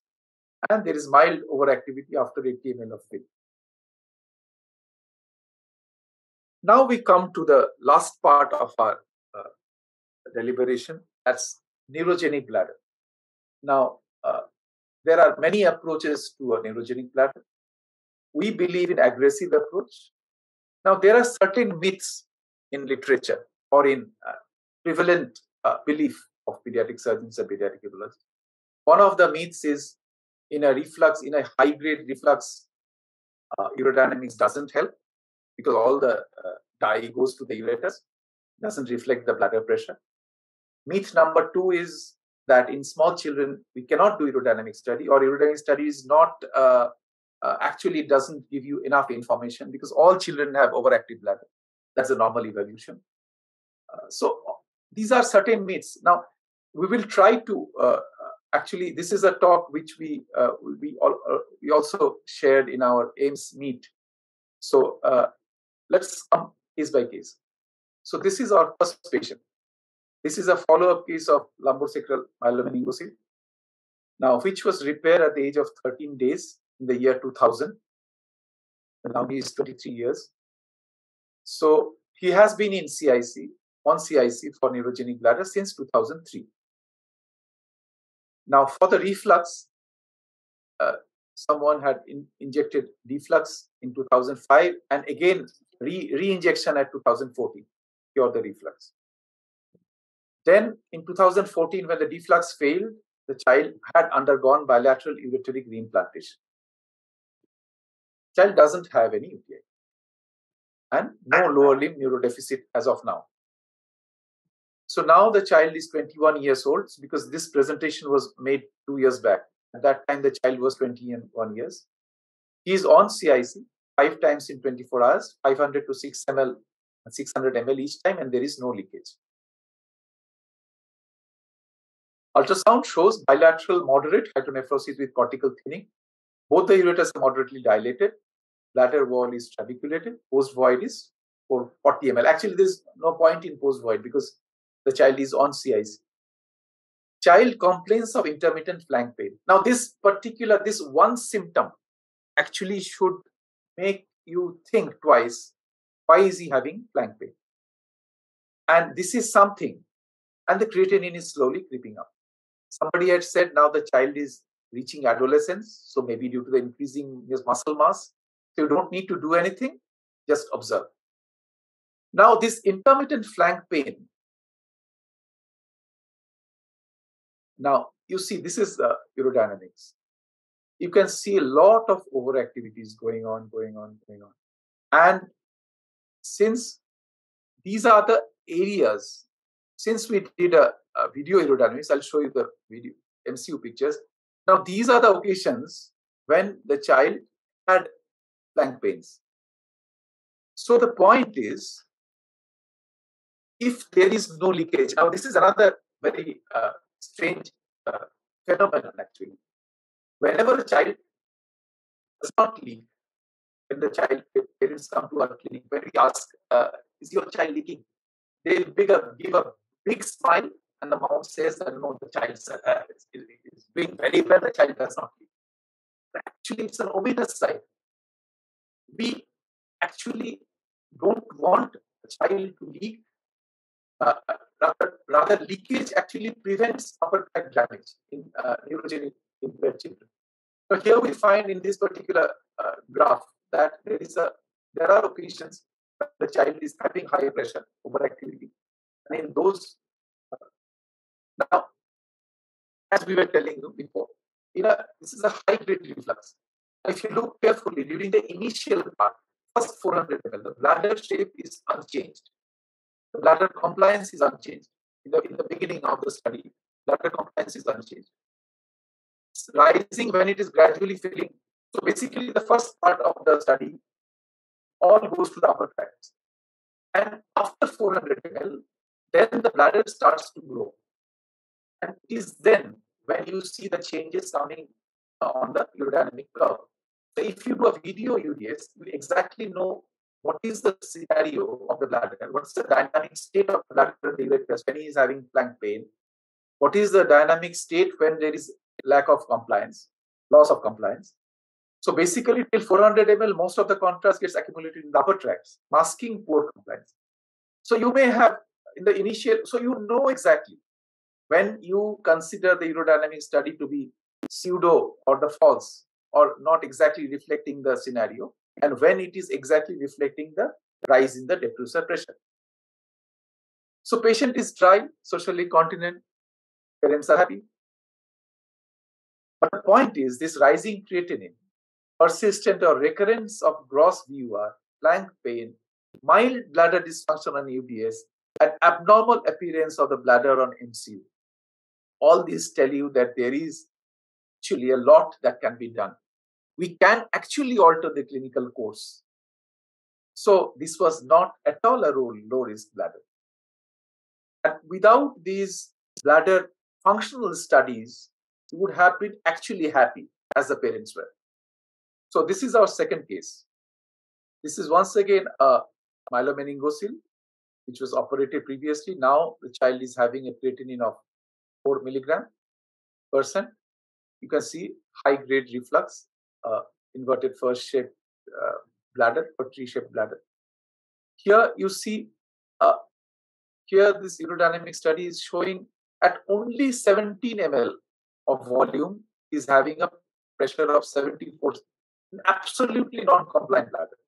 and there is mild overactivity after 80 ml of fill. Now we come to the last part of our uh, deliberation that's neurogenic bladder. Now, uh, there are many approaches to a neurogenic bladder. We believe in aggressive approach. Now, there are certain myths in literature or in uh, prevalent uh, belief of pediatric surgeons and pediatric urologists. One of the myths is in a reflux, in a high grade reflux, uh, urodynamics doesn't help because all the uh, dye goes to the ureters, doesn't reflect the bladder pressure. Myth number two is that in small children, we cannot do urodynamic study or urodynamic study is not, uh, uh, actually doesn't give you enough information because all children have overactive bladder. That's a normal evolution. Uh, so these are certain myths. Now, we will try to uh, actually this is a talk which we uh, we all, uh, we also shared in our aims meet so uh, Let's come case by case. So this is our first patient. This is a follow-up case of lumbosacral myelomeningocele, now which was repaired at the age of 13 days in the year 2000. Now he is 23 years. So he has been in CIC, on CIC for neurogenic bladder since 2003. Now for the reflux, uh, someone had in, injected deflux in 2005 and again re, re-injection at 2014 cure the reflux. Then in 2014, when the deflux failed, the child had undergone bilateral ureteric reimplantation. Child doesn't have any UTI and no lower limb neurodeficit as of now. So now the child is 21 years old because this presentation was made two years back. At that time, the child was 21 years. He is on CIC five times in 24 hours, 500 to 6 ml, 600 ml each time, and there is no leakage. Ultrasound shows bilateral moderate hydronephrosis with cortical thinning. Both the ureters are moderately dilated. Bladder wall is trabeculated. Post void is for 40 ml. Actually, there's no point in post void because the child is on CIC. Child complains of intermittent flank pain. Now, this particular, this one symptom actually should make you think twice why is he having flank pain? And this is something, and the creatinine is slowly creeping up. Somebody had said now the child is reaching adolescence, so maybe due to the increasing his muscle mass. So you don't need to do anything, just observe. Now, this intermittent flank pain. Now, you see, this is the urodynamics. You can see a lot of overactivities going on, going on, going on. And since these are the areas, since we did a, a video urodynamics, I'll show you the video MCU pictures. Now, these are the occasions when the child had flank pains. So the point is, if there is no leakage, now this is another very uh, strange uh, phenomenon actually. Whenever a child does not leak, when the child parents come to our clinic, when we ask, uh, "Is your child leaking?" They'll give a, give a big smile, and the mom says that no, the child uh, is, is doing very well. The child does not leak. But actually, it's an ominous sign. We actually don't want the child to leak. Uh, rather, rather, leakage actually prevents upper tract damage in uh, neurogenic children. So here we find in this particular uh, graph that there is a there are occasions the child is having high pressure overactivity, and in those uh, now, as we were telling you before, you know this is a high grade reflux. If you look carefully during the initial part, first 400 ml, the bladder shape is unchanged. The bladder compliance is unchanged. In the, in the beginning of the study, bladder compliance is unchanged. Rising when it is gradually filling so basically, the first part of the study all goes to the upper tracts. And after 400 ml, then the bladder starts to grow. And it is then when you see the changes coming on the urodynamic curve. So if you do a video UDS, you exactly know what is the scenario of the bladder, what's the dynamic state of the bladder when he is having flank pain, what is the dynamic state when there is lack of compliance, loss of compliance, so basically, till 400 ml, most of the contrast gets accumulated in the upper tracts, masking poor compliance. So you may have in the initial, so you know exactly when you consider the urodynamic study to be pseudo or the false or not exactly reflecting the scenario, and when it is exactly reflecting the rise in the detrusor pressure. So patient is dry, socially continent, parents are happy. But the point is this rising creatinine persistent or recurrence of gross VUR, flank pain, mild bladder dysfunction on UDS, and abnormal appearance of the bladder on MCU. All these tell you that there is actually a lot that can be done. We can actually alter the clinical course. So this was not at all a low risk bladder. And without these bladder functional studies, would have been actually happy as the parents were. So this is our second case. This is once again a myelomeningocele which was operated previously. Now the child is having a creatinine of 4 milligram percent. You can see high grade reflux, uh, inverted first shape uh, bladder or tree shaped bladder. Here you see, uh, here this urodynamic study is showing at only 17 ml of volume is having a pressure of 74, absolutely non-compliant bladder.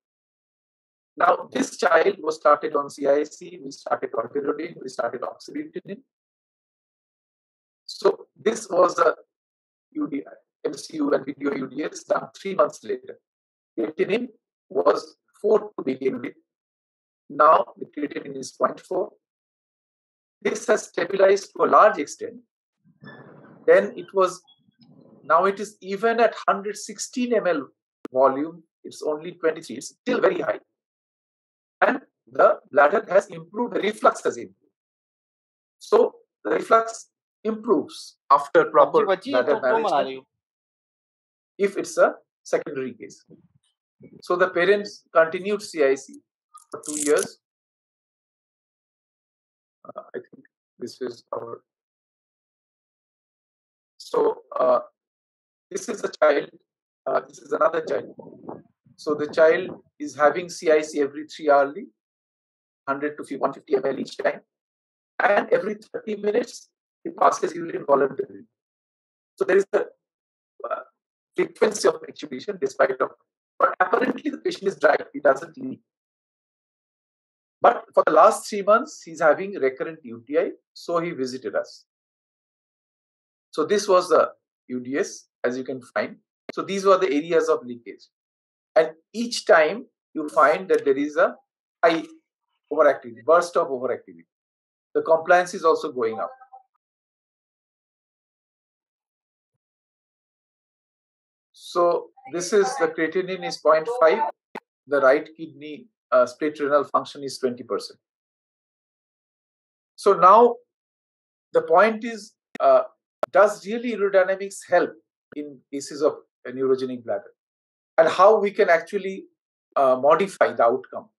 Now, this child was started on CIC, we started tolterodine, we started oxybutynin. So this was a UDI, MCU and video UDS done three months later. Creatinine was 4 to begin with. Now the creatinine is 0.4. This has stabilized to a large extent. Then it was, now it is even at 116 ml volume, it's only 23, it's still very high. And the bladder has improved, the reflux has improved. So the reflux improves after proper bladder management if it's a secondary case. So the parents continued CIC for two years. Uh, I think this is our. So uh, this is a child. Uh, this is another child. So the child is having CIC every three hourly, 100 to 150 ml each time, and every 30 minutes he passes urine voluntarily. So there is a uh, frequency of exudation despite of but apparently the patient is dry, he doesn't leak. But for the last three months, he's having recurrent UTI, so he visited us. So this was the UDS, as you can find. So these were the areas of leakage. And each time you find that there is a high overactivity, burst of overactivity. The compliance is also going up. So this is the creatinine is 0.5. The right kidney uh, split renal function is 20%. So now the point is, uh, does really urodynamics help in cases of a neurogenic bladder? And how we can actually uh, modify the outcome.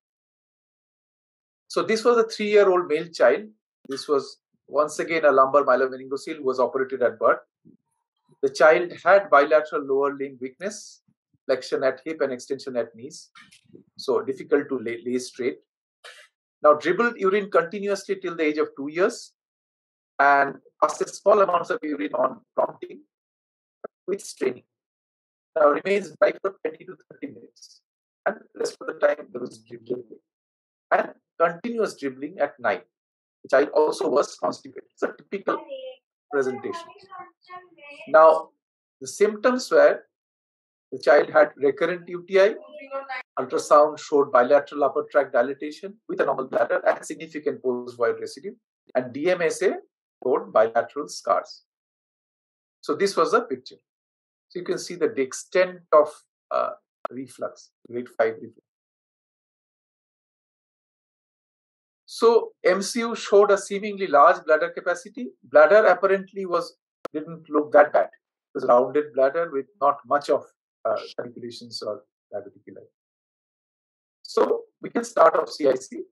So this was a three-year-old male child. This was once again a lumbar myelomeningocele who was operated at birth. The child had bilateral lower limb weakness, flexion at hip and extension at knees. So difficult to lay, lay straight. Now dribbled urine continuously till the age of two years and passes small amounts of urine on prompting with straining. Now remains dry for 20 to 30 minutes. And rest of the time there is dribbling. And continuous dribbling at night. which child also was constipated. It's a typical presentation. Now, the symptoms were the child had recurrent UTI, ultrasound showed bilateral upper tract dilatation with a normal bladder and significant post-void residue, and DMSA showed bilateral scars. So this was the picture. So you can see the extent of uh, reflux, grade 5 reflux. So MCU showed a seemingly large bladder capacity. Bladder apparently was didn't look that bad. It was rounded bladder with not much of uh, calculations or diverticular. So we can start off CIC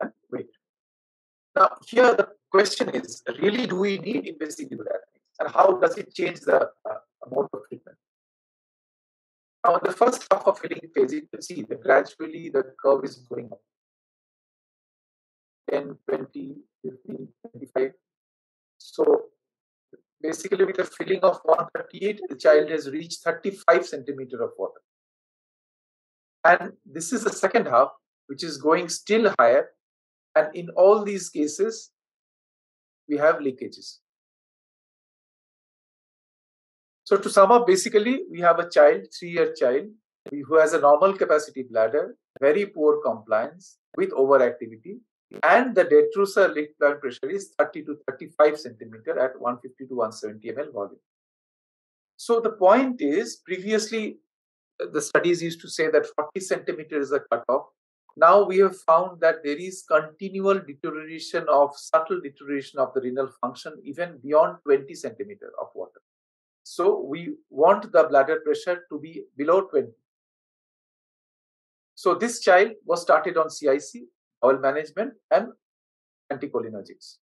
and wait. Now here the question is, really do we need invasive urodynamics and how does it change the uh, mode of treatment? Now in the first half of filling phase, you can see that gradually the curve is going up. 10, 20, 15, 25. So basically with a filling of 138, the child has reached 35 centimeter of water. And this is the second half, which is going still higher. And in all these cases, we have leakages. So to sum up, basically, we have a child, three-year child, who has a normal capacity bladder, very poor compliance with overactivity, and the detrusor leak blood pressure is 30 to 35 centimeter at 150 to 170 ml volume. So the point is, previously the studies used to say that 40 centimeter is a cutoff. Now we have found that there is continual deterioration of subtle deterioration of the renal function even beyond 20 centimeter of water. So we want the bladder pressure to be below 20. So this child was started on CIC bowel management and anticholinergics.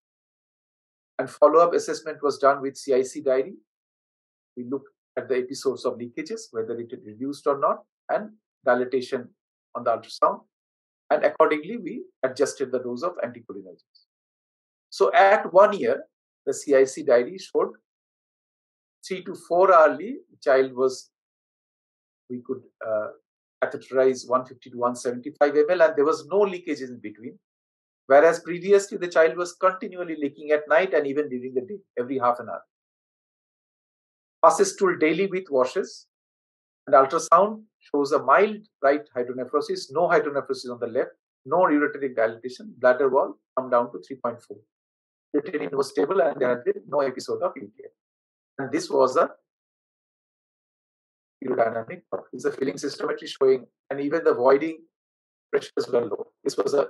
And follow-up assessment was done with CIC diary. We looked at the episodes of leakages, whether it reduced or not, and dilatation on the ultrasound. And accordingly, we adjusted the dose of anticholinergics. So at one year, the CIC diary showed three to four hourly, child was, we could uh, catheterize 150 to 175 ml, and there was no leakages in between. Whereas previously, the child was continually leaking at night and even during the day, every half an hour. Passes stool daily with washes, and ultrasound shows a mild right hydronephrosis, no hydronephrosis on the left, no ureteric dilatation, bladder wall come down to 3.4. Creatinine was stable and there had been no episode of UTI. And this was a urodynamic. This a filling cystometry showing, and even the voiding pressures were low. This was a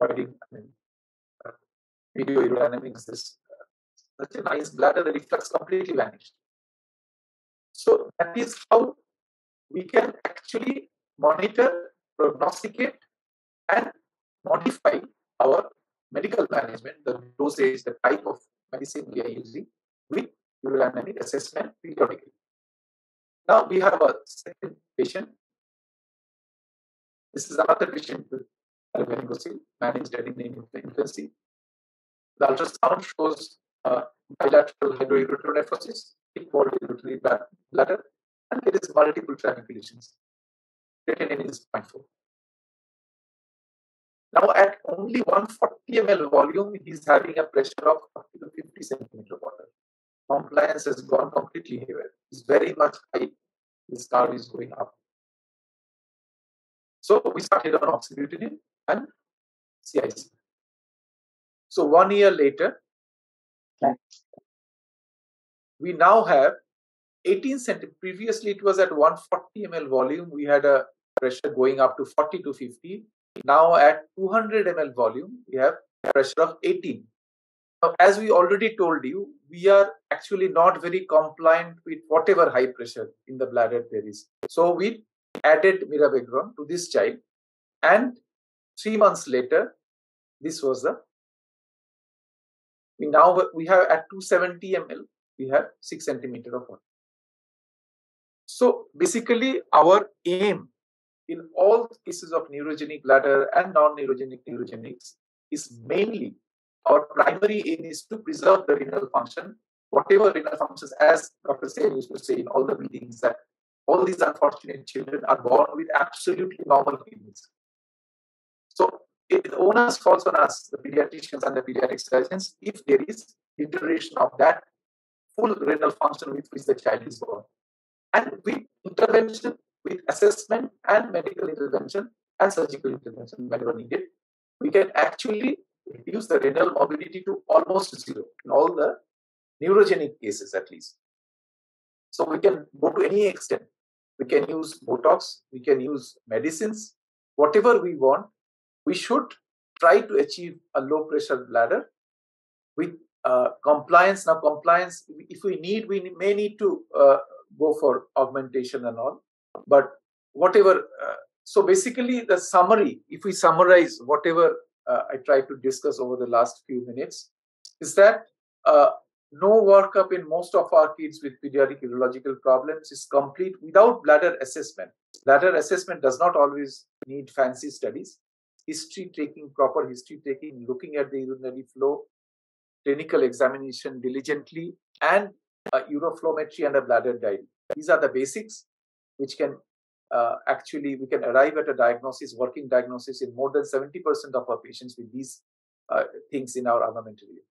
voiding, I mean, uh, video urodynamics. This uh, such a nice bladder, the reflux completely vanished. So that is how we can actually monitor, prognosticate, and modify our medical management, the dosage, the type of medicine we are using with urodynamic assessment periodically. Now we have a second patient. This is another patient with alveologocele, managed in infancy. The ultrasound shows uh, bilateral hydroureteronephrosis, equal uretary bladder, and there is multiple trabeculations. Creatinine is 0.4. Now at only 140 ml volume, he's having a pressure of 40 to 50 centimeter water. Compliance has gone completely haywire. It's very much high. This curve is going up. So we started on oxybutynin and CIC. So one year later, we now have 18 centimeters. Previously, it was at 140 ml volume. We had a pressure going up to 40 to 50. Now at 200 ml volume, we have pressure of 18. Now, as we already told you, we are actually not very compliant with whatever high pressure in the bladder there is. So we added mirabegron to this child, and three months later, this was the. We now we have at 270 ml, we have six centimeter of water. So basically, our aim in all cases of neurogenic bladder and non-neurogenic neurogenics is mainly our primary aim is to preserve the renal function, whatever renal functions, as Dr. Sen used to say in all the meetings, that all these unfortunate children are born with absolutely normal kidneys. So it, the onus falls on us, the pediatricians and the pediatric surgeons, if there is deterioration of that full renal function with which the child is born. And with intervention, with assessment and medical intervention and surgical intervention whenever needed, we can actually reduce the renal mobility to almost zero in all the neurogenic cases at least. So we can go to any extent. We can use Botox, we can use medicines, whatever we want. We should try to achieve a low pressure bladder with uh, compliance. Now, compliance, if we need, we may need to uh, go for augmentation and all. But whatever, uh, so basically, the summary, if we summarize whatever uh, I tried to discuss over the last few minutes is that uh, no workup in most of our kids with pediatric urological problems is complete without bladder assessment. Bladder assessment does not always need fancy studies. History taking, proper history taking, looking at the urinary flow, clinical examination diligently, and uh, uroflowmetry and a bladder diary. These are the basics which can uh, actually we can arrive at a diagnosis, working diagnosis in more than 70% of our patients with these uh, things in our armamentarium.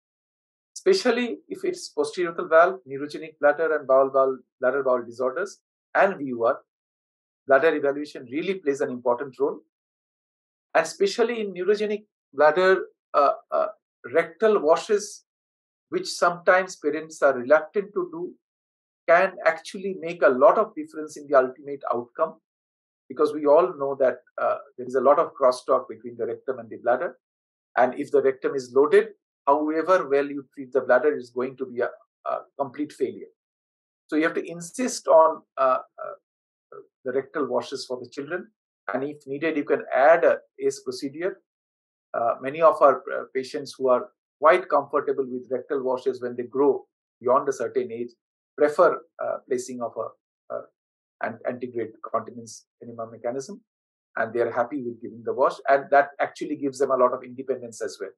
Especially if it's posterior valve, neurogenic bladder and bowel, bowel bladder bowel disorders, and VUR, bladder evaluation really plays an important role. And especially in neurogenic bladder, uh, uh rectal washes, which sometimes parents are reluctant to do, can actually make a lot of difference in the ultimate outcome because we all know that uh, there is a lot of crosstalk between the rectum and the bladder. And if the rectum is loaded, however well you treat the bladder is going to be a, a complete failure. So you have to insist on uh, uh, the rectal washes for the children. And if needed, you can add a ACE procedure uh, many of our uh, patients who are quite comfortable with rectal washes when they grow beyond a certain age prefer uh, placing of a, an antegrade continence enema mechanism and they are happy with giving the wash and that actually gives them a lot of independence as well.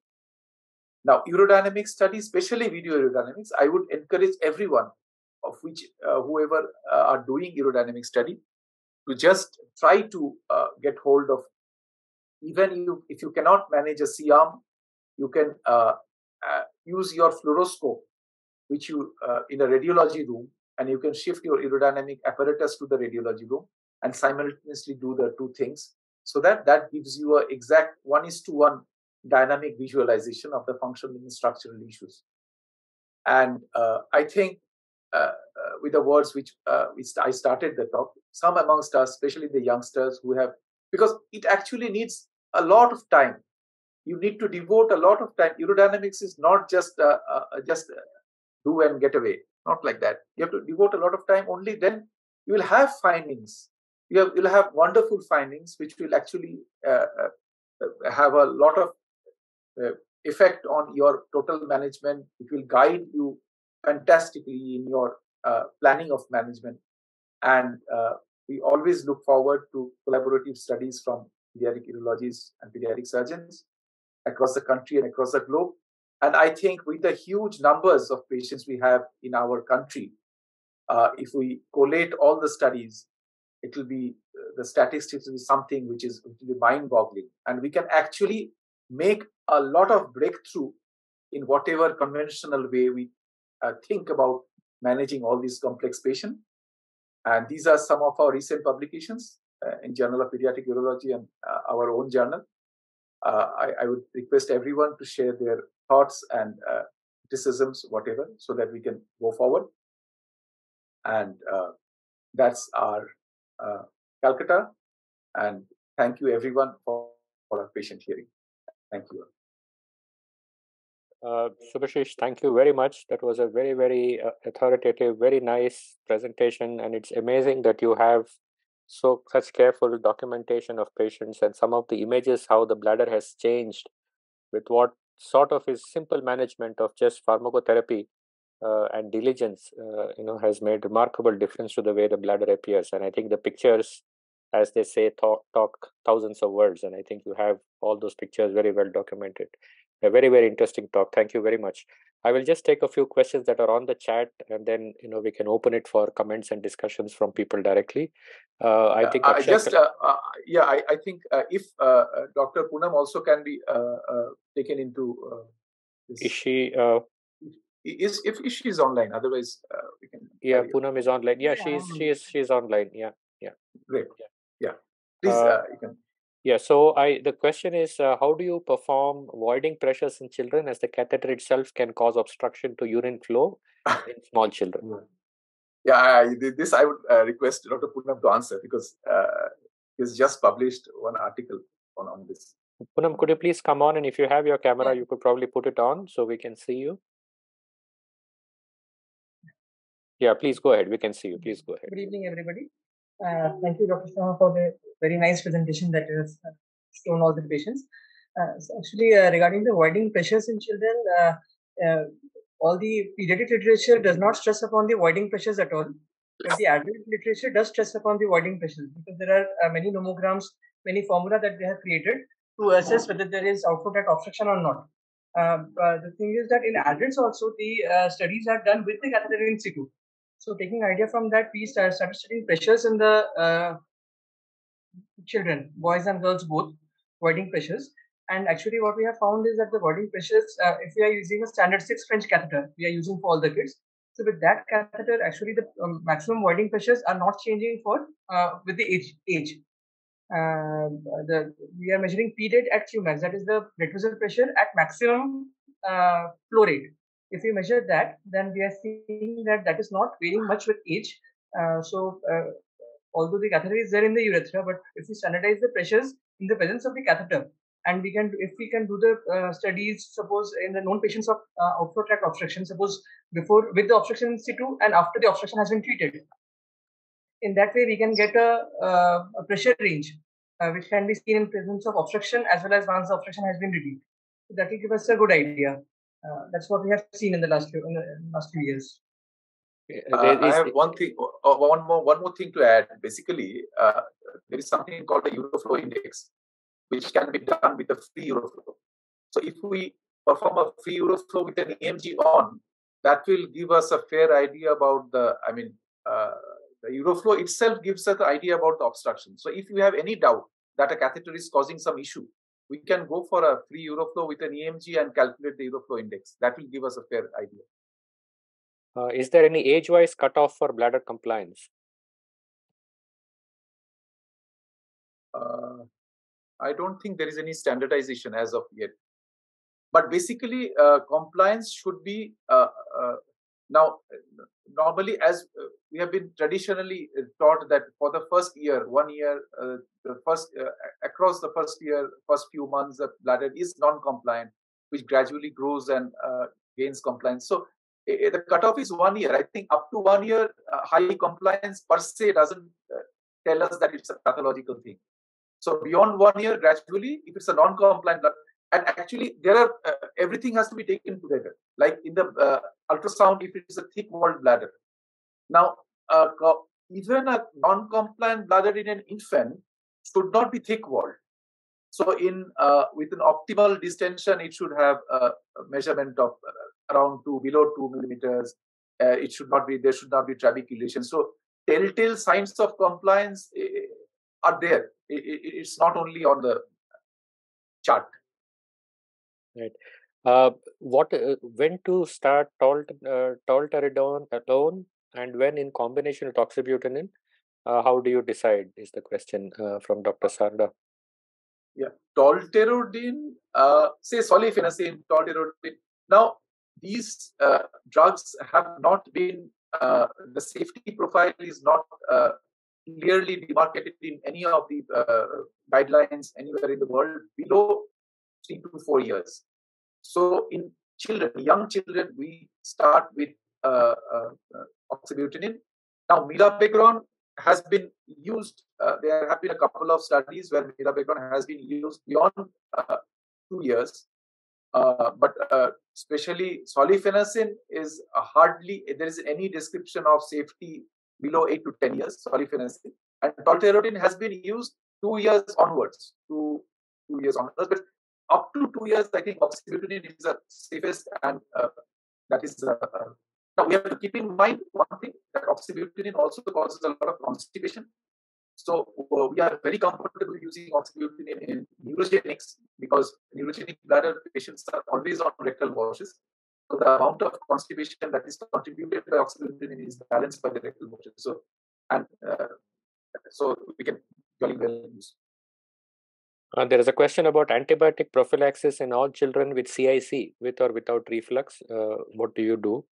Now urodynamic studies especially video urodynamics i would encourage everyone of which uh, whoever uh, are doing urodynamic study to just try to uh, get hold of even you, if you cannot manage a C-arm, you can uh, uh, use your fluoroscope, which you uh, in a radiology room, and you can shift your urodynamic apparatus to the radiology room and simultaneously do the two things. So that that gives you a exact one is to one dynamic visualization of the functional and structural issues. And uh, I think uh, uh, with the words which, which I started the talk, some amongst us, especially the youngsters who have because it actually needs a lot of time. You need to devote a lot of time. Urodynamics is not just uh, uh, just uh, do and get away. Not like that. You have to devote a lot of time. Only then you will have findings. You have, you'll have wonderful findings which will actually uh, uh, have a lot of uh, effect on your total management. It will guide you fantastically in your planning of management. And we always look forward to collaborative studies from pediatric urologists and pediatric surgeons across the country and across the globe. And I think with the huge numbers of patients we have in our country, uh, if we collate all the studies, it will be uh, the statistics will be something which is mind-boggling, and we can actually make a lot of breakthrough in whatever conventional way we uh, think about managing all these complex patients. And these are some of our recent publications uh, in Journal of Pediatric Urology and uh, our own journal. Uh, I, I, would request everyone to share their thoughts and criticisms, whatever, so that we can go forward. And that's our Calcutta. And thank you everyone for, for patient hearing. Thank you. Uh, Subhasis, thank you very much. That was a very, very uh, authoritative, very nice presentation, and it's amazing that you have so such careful documentation of patients and some of the images how the bladder has changed with what sort of is simple management of just pharmacotherapy uh, and diligence uh, you know has made remarkable difference to the way the bladder appears. And i think the pictures as they say talk, talk thousands of words. And i think you have all those pictures very well documented. A very very interesting talk. Thank you very much i will just take a few questions that are on the chat and then you know we can open it for comments and discussions from people directly. Uh, i think i just uh, uh, yeah i, I think uh, if uh, uh, dr Poonam also can be taken into this. is she is if, if she's online otherwise we can yeah Poonam is online. Yeah, yeah. she's she is she's online. Yeah yeah. Great. Yeah, yeah. please you can yeah, so I the question is uh, how do you perform voiding pressures in children as the catheter itself can cause obstruction to urine flow *laughs* in small children? Yeah, I, this I would uh, request Dr. Punam to answer because uh, he's just published one article on, on this. Punam, could you please come on and if you have your camera, yeah. you could probably put it on so we can see you. Yeah, please go ahead. We can see you. Please go ahead. Good evening, everybody. Uh, thank you, Dr. Sharma, for the very nice presentation that has uh, shown all the patients. Uh, so actually, uh, regarding the voiding pressures in children, uh, all the pediatric literature does not stress upon the voiding pressures at all. But the adult literature does stress upon the voiding pressures because there are many nomograms, many formula that they have created to assess whether there is outflow tract obstruction or not. the thing is that in adults also, the studies are done with the catheter in situ. So taking idea from that, we started studying pressures in the uh, children, boys and girls both, voiding pressures. And actually, what we have found is that the voiding pressures, uh, if we are using a standard six French catheter, we are using for all the kids. So with that catheter, actually the um, maximum voiding pressures are not changing for uh, with the age. age. Uh, the we are measuring Pdet at Qmax, that is the retroviral pressure at maximum uh, flow rate. If we measure that, then we are seeing that that is not varying much with age. Uh, so uh, although the catheter is there in the urethra, but if we standardize the pressures in the presence of the catheter, and we can, if we can do the uh, studies, suppose in the known patients of uh, outflow tract obstruction, suppose before with the obstruction in situ and after the obstruction has been treated. In that way, we can get a, uh, a pressure range uh, which can be seen in presence of obstruction as well as once the obstruction has been relieved. So that will give us a good idea. Uh, that's what we have seen in the last few, in the last few years. Uh, I have one thing, uh, one more, one more thing to add. Basically, uh, there is something called the Uroflow index, which can be done with a free Uroflow. So if we perform a free Uroflow with an EMG on, that will give us a fair idea about the, I mean, uh, the Uroflow itself gives us an idea about the obstruction. So if you have any doubt that a catheter is causing some issue, we can go for a free Uroflow with an EMG and calculate the Uroflow index. That will give us a fair idea. Uh, is there any age-wise cutoff for bladder compliance? Uh, I don't think there is any standardization as of yet. But basically, uh, compliance should be uh, now normally as uh, we have been traditionally taught that for the first year, one year, the first across the first year, first few months, the bladder is non-compliant, which gradually grows and gains compliance. So the cutoff is one year. I think up to one year, uh, high compliance per se doesn't uh, tell us that it's a pathological thing. So beyond one year, gradually, if it's a non-compliant, and actually there are uh, everything has to be taken together. Like in the uh, ultrasound, if it is a thick-walled bladder, now uh, even a non-compliant bladder in an infant should not be thick-walled. So in uh, with an optimal distension, it should have a measurement of around two below two millimeters. Uh, it should not be there should not be trabeculation. So telltale signs of compliance uh, are there. It, it, it's not only on the chart. Right. Uh, what uh, when to start tol uh, tolterodine alone and when in combination with oxybutynin? Uh, how do you decide? Is the question uh, from Dr. Sarda. Yeah, tolterodine, uh, say solifenacin, tolterodine. Now, these uh, drugs have not been, the safety profile is not clearly demarcated in any of the guidelines anywhere in the world below three to four years. So in children, young children, we start with uh, uh, oxybutynin. Now, mirabegron has been used. there have been a couple of studies where mirabegron has been used beyond two years uh, but uh, especially solifenacin is hardly there is any description of safety below 8 to 10 years solifenacin and tolterodine has been used two years onwards two two years onwards but up to two years i think oxybutynin is the safest and uh, that is uh, now we have to keep in mind one thing that oxybutynin also causes a lot of constipation so uh, we are very comfortable using oxybutynin in neurogenics because neurogenic bladder patients are always on rectal washes. So the amount of constipation that is contributed by oxybutynin is balanced by the rectal washes. So and uh, so we can very well use. Uh, there is a question about antibiotic prophylaxis in all children with CIC, with or without reflux. Uh, what do you do?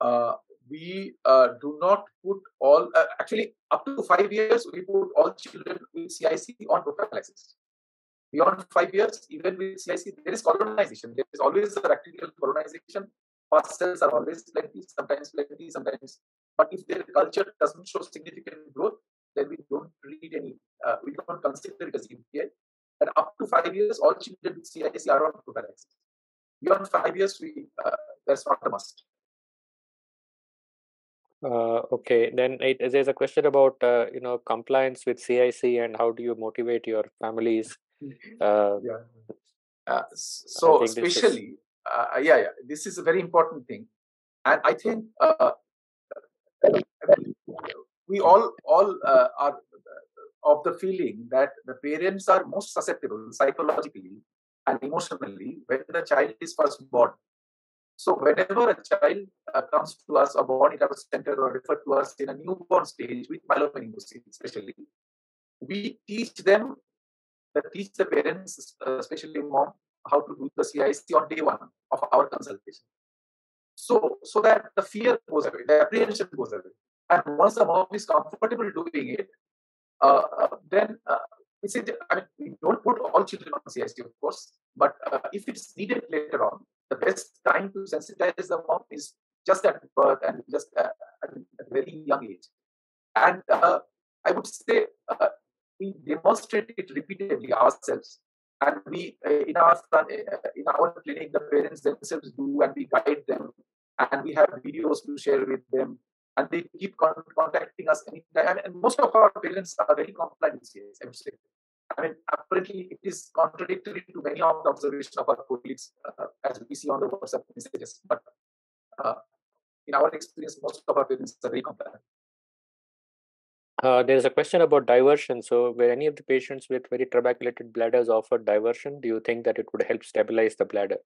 Uh, we uh, do not put all, uh, actually, up to five years, we put all children with CIC on prophylaxis. Beyond five years, even with CIC, there is colonization. There is always a bacterial colonization. Pus cells are always plenty, sometimes plenty, sometimes. But if their culture doesn't show significant growth, then we don't read any, uh, we don't consider it as UTI. And up to five years, all children with CIC are on prophylaxis. Beyond five years, we uh, that's not a must. Uh, okay, then it, there's a question about uh, you know compliance with CIC and how do you motivate your families? *laughs* Uh, yeah. Uh, so especially, is... Uh, yeah, yeah, this is a very important thing, and I think uh, we all all are of the feeling that the parents are most susceptible psychologically and emotionally when the child is first born so whenever a child uh, comes to us or born in our center or referred to us in a newborn stage with myelomeningocele especially, we teach them, uh, teach the parents, uh, especially mom, how to do the CIC on day one of our consultation. So, so that the fear goes away, the apprehension goes away. And once the mom is comfortable doing it, uh, uh then uh, we say, I mean, we don't put all children on CIC, of course, but uh, if it's needed later on, the best time to sensitize the mom is just at birth and just uh, at a very young age. And I would say we demonstrate it repeatedly ourselves. And we, in our in our clinic, the parents themselves do, and we guide them, and we have videos to share with them, and they keep con- contacting us anytime. And most of our parents are very compliant I would say. I mean, apparently it is contradictory to many of the observations of our colleagues, uh, as we see on the WhatsApp messages. But uh, in our experience, most of our parents are very compliant. Uh, there is a question about diversion. So, were any of the patients with very trabeculated bladders offered diversion? Do you think that it would help stabilize the bladder?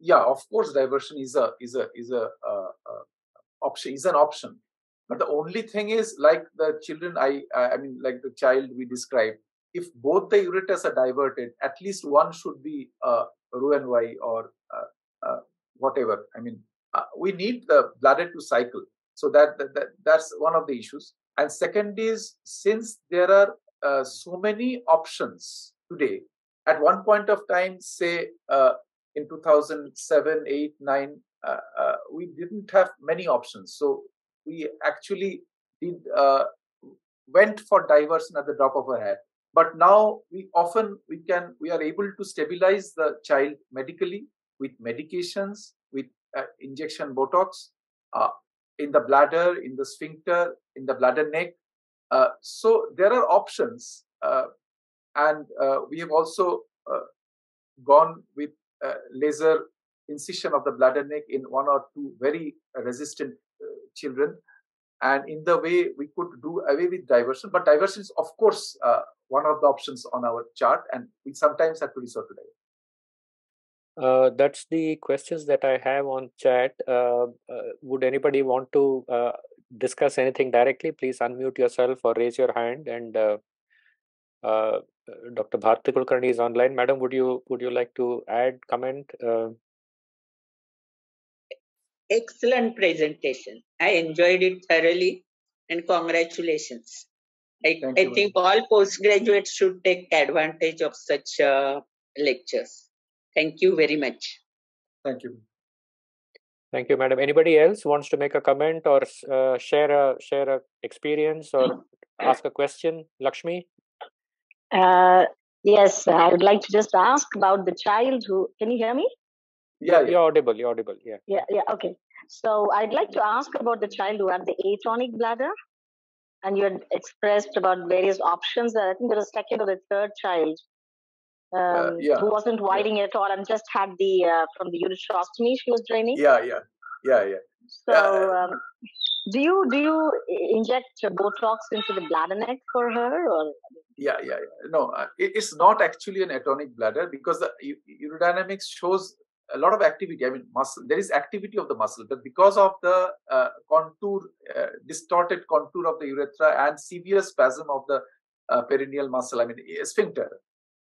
Yeah, of course, diversion is a is a is a uh, uh, option is an option. But the only thing is, like the children, I I mean, like the child we described, if both the ureters are diverted, at least one should be uh, Roux-en-Y or uh, uh, whatever. I mean, uh, we need the bladder to cycle. So that, that, that, that's one of the issues. And second is since there are uh, so many options today, at one point of time, say uh, in 2007, 8, 9, uh, uh, we didn't have many options. So we actually did uh, went for diversion at the drop of a hat. But now we often we can we are able to stabilize the child medically with medications, with uh, injection Botox, uh, in the bladder, in the sphincter, in the bladder neck. Uh, so there are options, uh, and uh, we have also uh, gone with uh, laser incision of the bladder neck in one or two very resistant children. And in the way we could do away with diversion, but diversion is of course one of the options on our chart, and we sometimes have to resort to diversion. Uh, that's the questions that I have on chat. Uh, uh, would anybody want to uh, discuss anything directly? Please unmute yourself or raise your hand. And uh, uh, Dr. Bharti Kulkarni is online. Madam, would you would you like to add comment? Excellent presentation. I enjoyed it thoroughly, and congratulations. I, I think all postgraduates should take advantage of such lectures. Thank you very much. Thank you. Thank you, madam. Anybody else wants to make a comment or uh, share a share a experience or ask a question? Lakshmi. Uh, yes, I would like to just ask about the child who. Can you hear me? Yeah, yeah. you're audible. You're audible. Yeah. Yeah, yeah. Okay. So I'd like to ask about the child who had the atonic bladder, and you had expressed about various options. I think there was a second or the third child uh, um, yeah. who wasn't whiting yeah. at all and just had the uh, from the ureterostomy she was draining. Yeah, yeah, yeah, yeah. So, um, do you do you inject Botox into the bladder neck for her, or? Yeah, yeah, yeah. No, uh, it, it's not actually an atonic bladder because the urodynamics shows a lot of activity. I mean, muscle. There is activity of the muscle, but because of the uh, contour, uh, distorted contour of the urethra and severe spasm of the uh, perineal muscle, I mean, sphincter,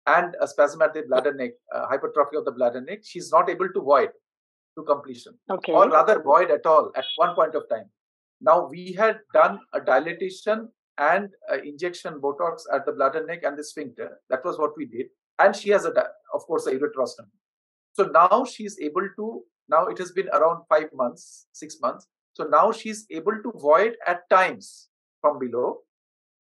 and a spasm at the bladder neck, uh, hypertrophy of the bladder neck, she's not able to void to completion, okay. or rather void at all at one point of time. Now we had done a dilatation and injection Botox at the bladder neck and the sphincter. That was what we did, and she has a, of course, a ureterostomy. So now she's able to. Now it has been around five months, six months. So now she's able to void at times from below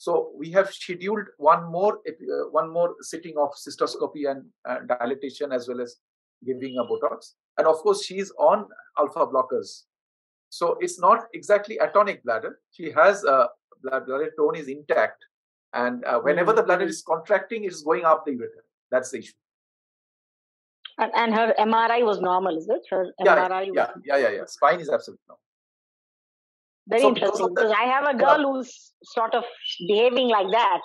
so we have scheduled one more uh, one more sitting of cystoscopy and uh, dilatation as well as giving a Botox. And of course, she is on alpha blockers. So it's not exactly atonic bladder. She has a bladder tone is intact, and uh, whenever the bladder is contracting, it's going up the ureter. That's the issue. And, and her MRI was normal, is it? Her yeah, MRI yeah, was... yeah, yeah, yeah. Spine is absolutely normal. Very so interesting because, because I have a girl yeah. who's sort of behaving like that,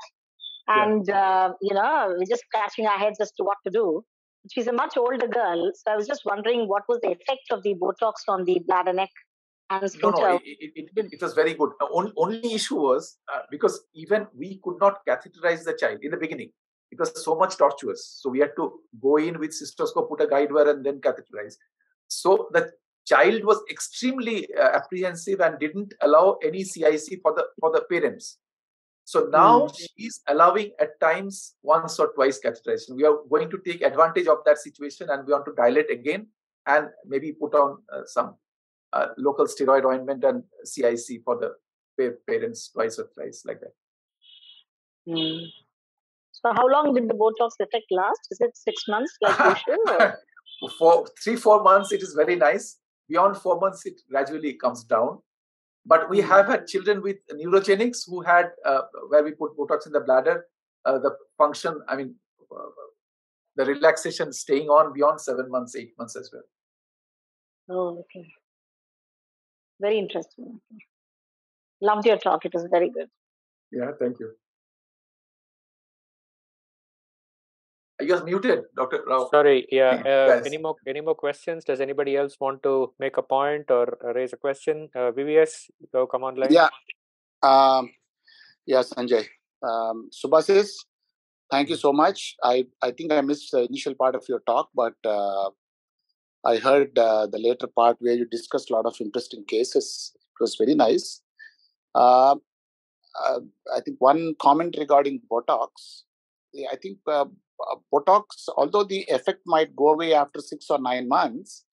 and yeah. uh, you know, we're just scratching our heads as to what to do. She's a much older girl, so I was just wondering what was the effect of the Botox on the bladder neck and sphincter. No, no, it, it, it, it was very good. The only, only issue was uh, because even we could not catheterize the child in the beginning. It was so much tortuous. So we had to go in with cystoscope, put a guide wire, and then catheterize. So the child was extremely uh, apprehensive and didn't allow any CIC for the for the parents. So now mm. she's allowing at times once or twice catheterization. We are going to take advantage of that situation and we want to dilate again and maybe put on uh, some uh, local steroid ointment and CIC for the parents twice or thrice like that. Mm. So, how long did the Botox effect last? Is it six months like *laughs* usual? For three, four months, it is very nice. Beyond four months, it gradually comes down. But we hmm. have had children with neurogenics who had, uh, where we put Botox in the bladder, uh, the function, I mean, uh, the relaxation staying on beyond seven months, eight months as well. Oh, okay. Very interesting. Loved your talk. It was very good. Yeah, thank you. You're muted, Dr. Rao. Sorry, yeah. Uh, yes. Any more any more questions? Does anybody else want to make a point or raise a question? Uh, VVS, go come on line. Yeah. Um, yeah, Sanjay. Um, Subhasis, thank you so much. I, I think I missed the initial part of your talk, but uh, I heard uh, the later part where you discussed a lot of interesting cases. It was very nice. Uh, uh I think one comment regarding Botox. I think uh, uh, Botox, although the effect might go away after six or nine months,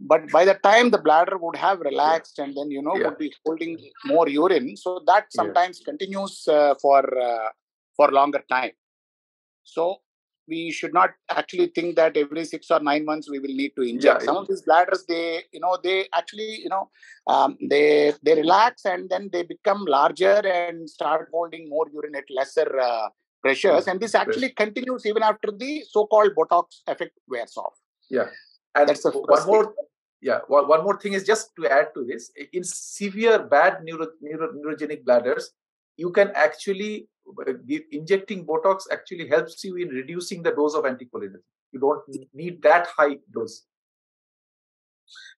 but by the time the bladder would have relaxed yeah. and then you know yeah. would be holding more urine, so that sometimes yeah. continues uh, for uh, for longer time. So we should not actually think that every six or nine months we will need to inject. Some of these bladders, they you know they actually you know um, they they relax and then they become larger and start holding more urine at lesser uh, pressures, and this actually continues even after the so-called Botox effect wears off. Yeah, and that's one more. Thing. Yeah, one more thing is just to add to this. In severe bad neuro, neuro, neurogenic bladders, you can actually uh, give, injecting Botox actually helps you in reducing the dose of anticholinergic. You don't need that high dose.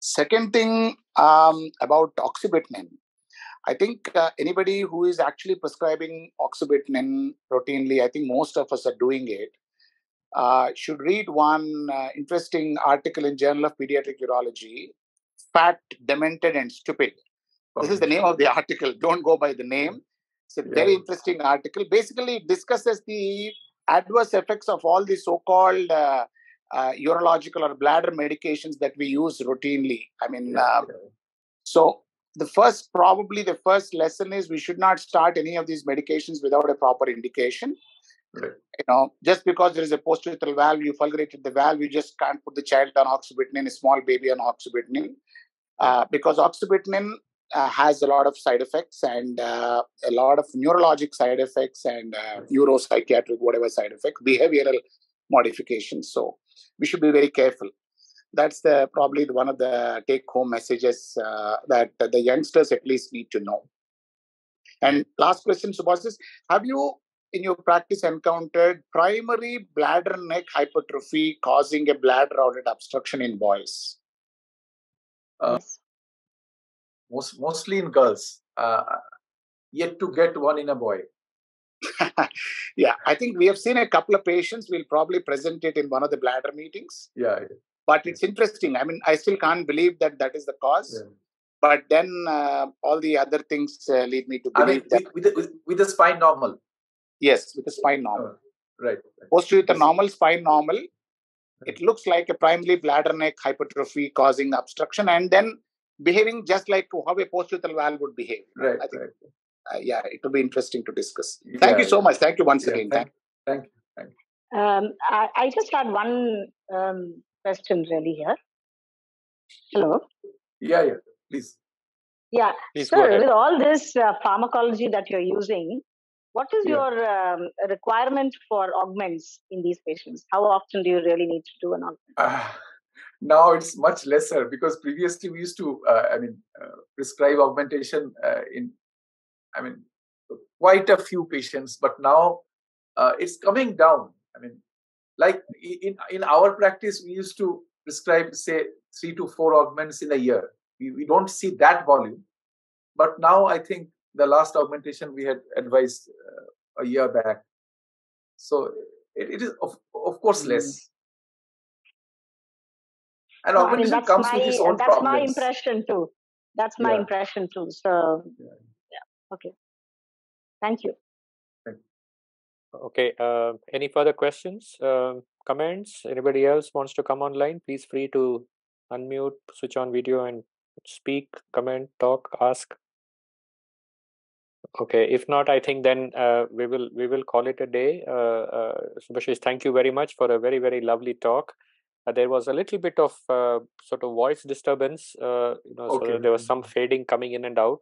Second thing um, about oxybutynin. I think uh, anybody who is actually prescribing oxybutynin routinely, I think most of us are doing it, uh, should read one uh, interesting article in Journal of Pediatric Urology, Fat, Demented and Stupid. This is the name of the *laughs* article. Don't go by the name. It's a yeah. very interesting article. Basically, it discusses the adverse effects of all the so-called uh, uh, urological or bladder medications that we use routinely. I mean, yeah, uh, yeah. so the first probably the first lesson is we should not start any of these medications without a proper indication. Right. you know just because there is a post-urethral valve you fulgurated the valve you just can't put the child on oxybutynin a small baby on oxybutynin. Uh, because oxybutynin uh, has a lot of side effects and uh, a lot of neurologic side effects and uh, neuropsychiatric whatever side effects behavioral modifications. So we should be very careful that's the probably one of the take home messages uh, that the youngsters at least need to know. And last question Subhasis have you in your practice encountered primary bladder neck hypertrophy causing a bladder outlet obstruction in boys? Uh, most, mostly in girls. Uh, yet to get one in a boy. *laughs* Yeah i think we have seen a couple of patients. We'll probably present it in one of the bladder meetings. Yeah, yeah but it's interesting. I mean i still can't believe that that is the cause. Yeah. but then uh, all the other things uh, lead me to believe I mean, that with, with, the, with the spine normal. Yes with the spine normal. Oh, right, right. posterior yes. normal spine normal it looks like a primary bladder neck hypertrophy causing obstruction and then behaving just like how a posterior valve would behave right, think, right. Uh, yeah it will be interesting to discuss. Thank yeah, you so much. Thank you once yeah, again. thank, thank you. Thank you. Um, I, I, just had one um, question really here. Hello. Yeah, yeah, please. Yeah, please sir. With all this uh, pharmacology that you're using, what is yeah. your um, requirement for augments in these patients? How often do you really need to do an augment? Uh, now it's much lesser because previously we used to, uh, I mean, uh, prescribe augmentation uh, in, I mean, quite a few patients, but now uh, it's coming down. I mean, like in in our practice we used to prescribe say three to four augments in a year. We, we don't see that volume. But now i think the last augmentation we had advised uh, a year back. So it, it is of, of course mm. less. And augmentation I mean, comes my, with its own that's problems. my impression too. That's my yeah. impression too. So yeah. yeah. Okay. Thank you Okay. Uh, any further questions, uh, comments? Anybody else wants to come online? Please free to unmute, switch on video, and speak, comment, talk, ask. Okay, if not, I think then uh, we will we will call it a day. Uh, uh, Subhasis, thank you very much for a very very lovely talk. Uh, there was a little bit of uh, sort of voice disturbance. Uh, you know, okay. so there was some fading coming in and out.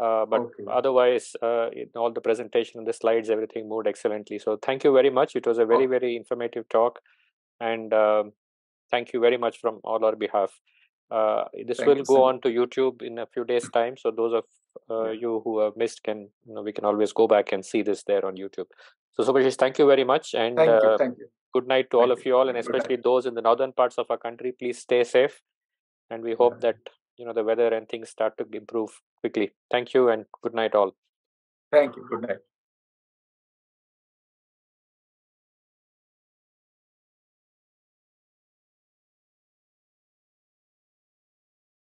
Uh, but okay. otherwise, uh, all the presentation, and the slides, everything moved excellently. So thank you very much. It was a very very informative talk, and um, thank you very much from all our behalf. Uh, this Thank will you, go sir. on to YouTube in a few days' time. So those of uh, you who have missed can, you know, we can always go back and see this there on YouTube. So Subhasis, thank you very much, and thank you, uh, thank you. good night to all of you all, and especially those in the northern parts of our country. Please stay safe, and we hope yeah. that you know the weather and things start to improve quickly. Thank you, and good night all. Thank you. Good night.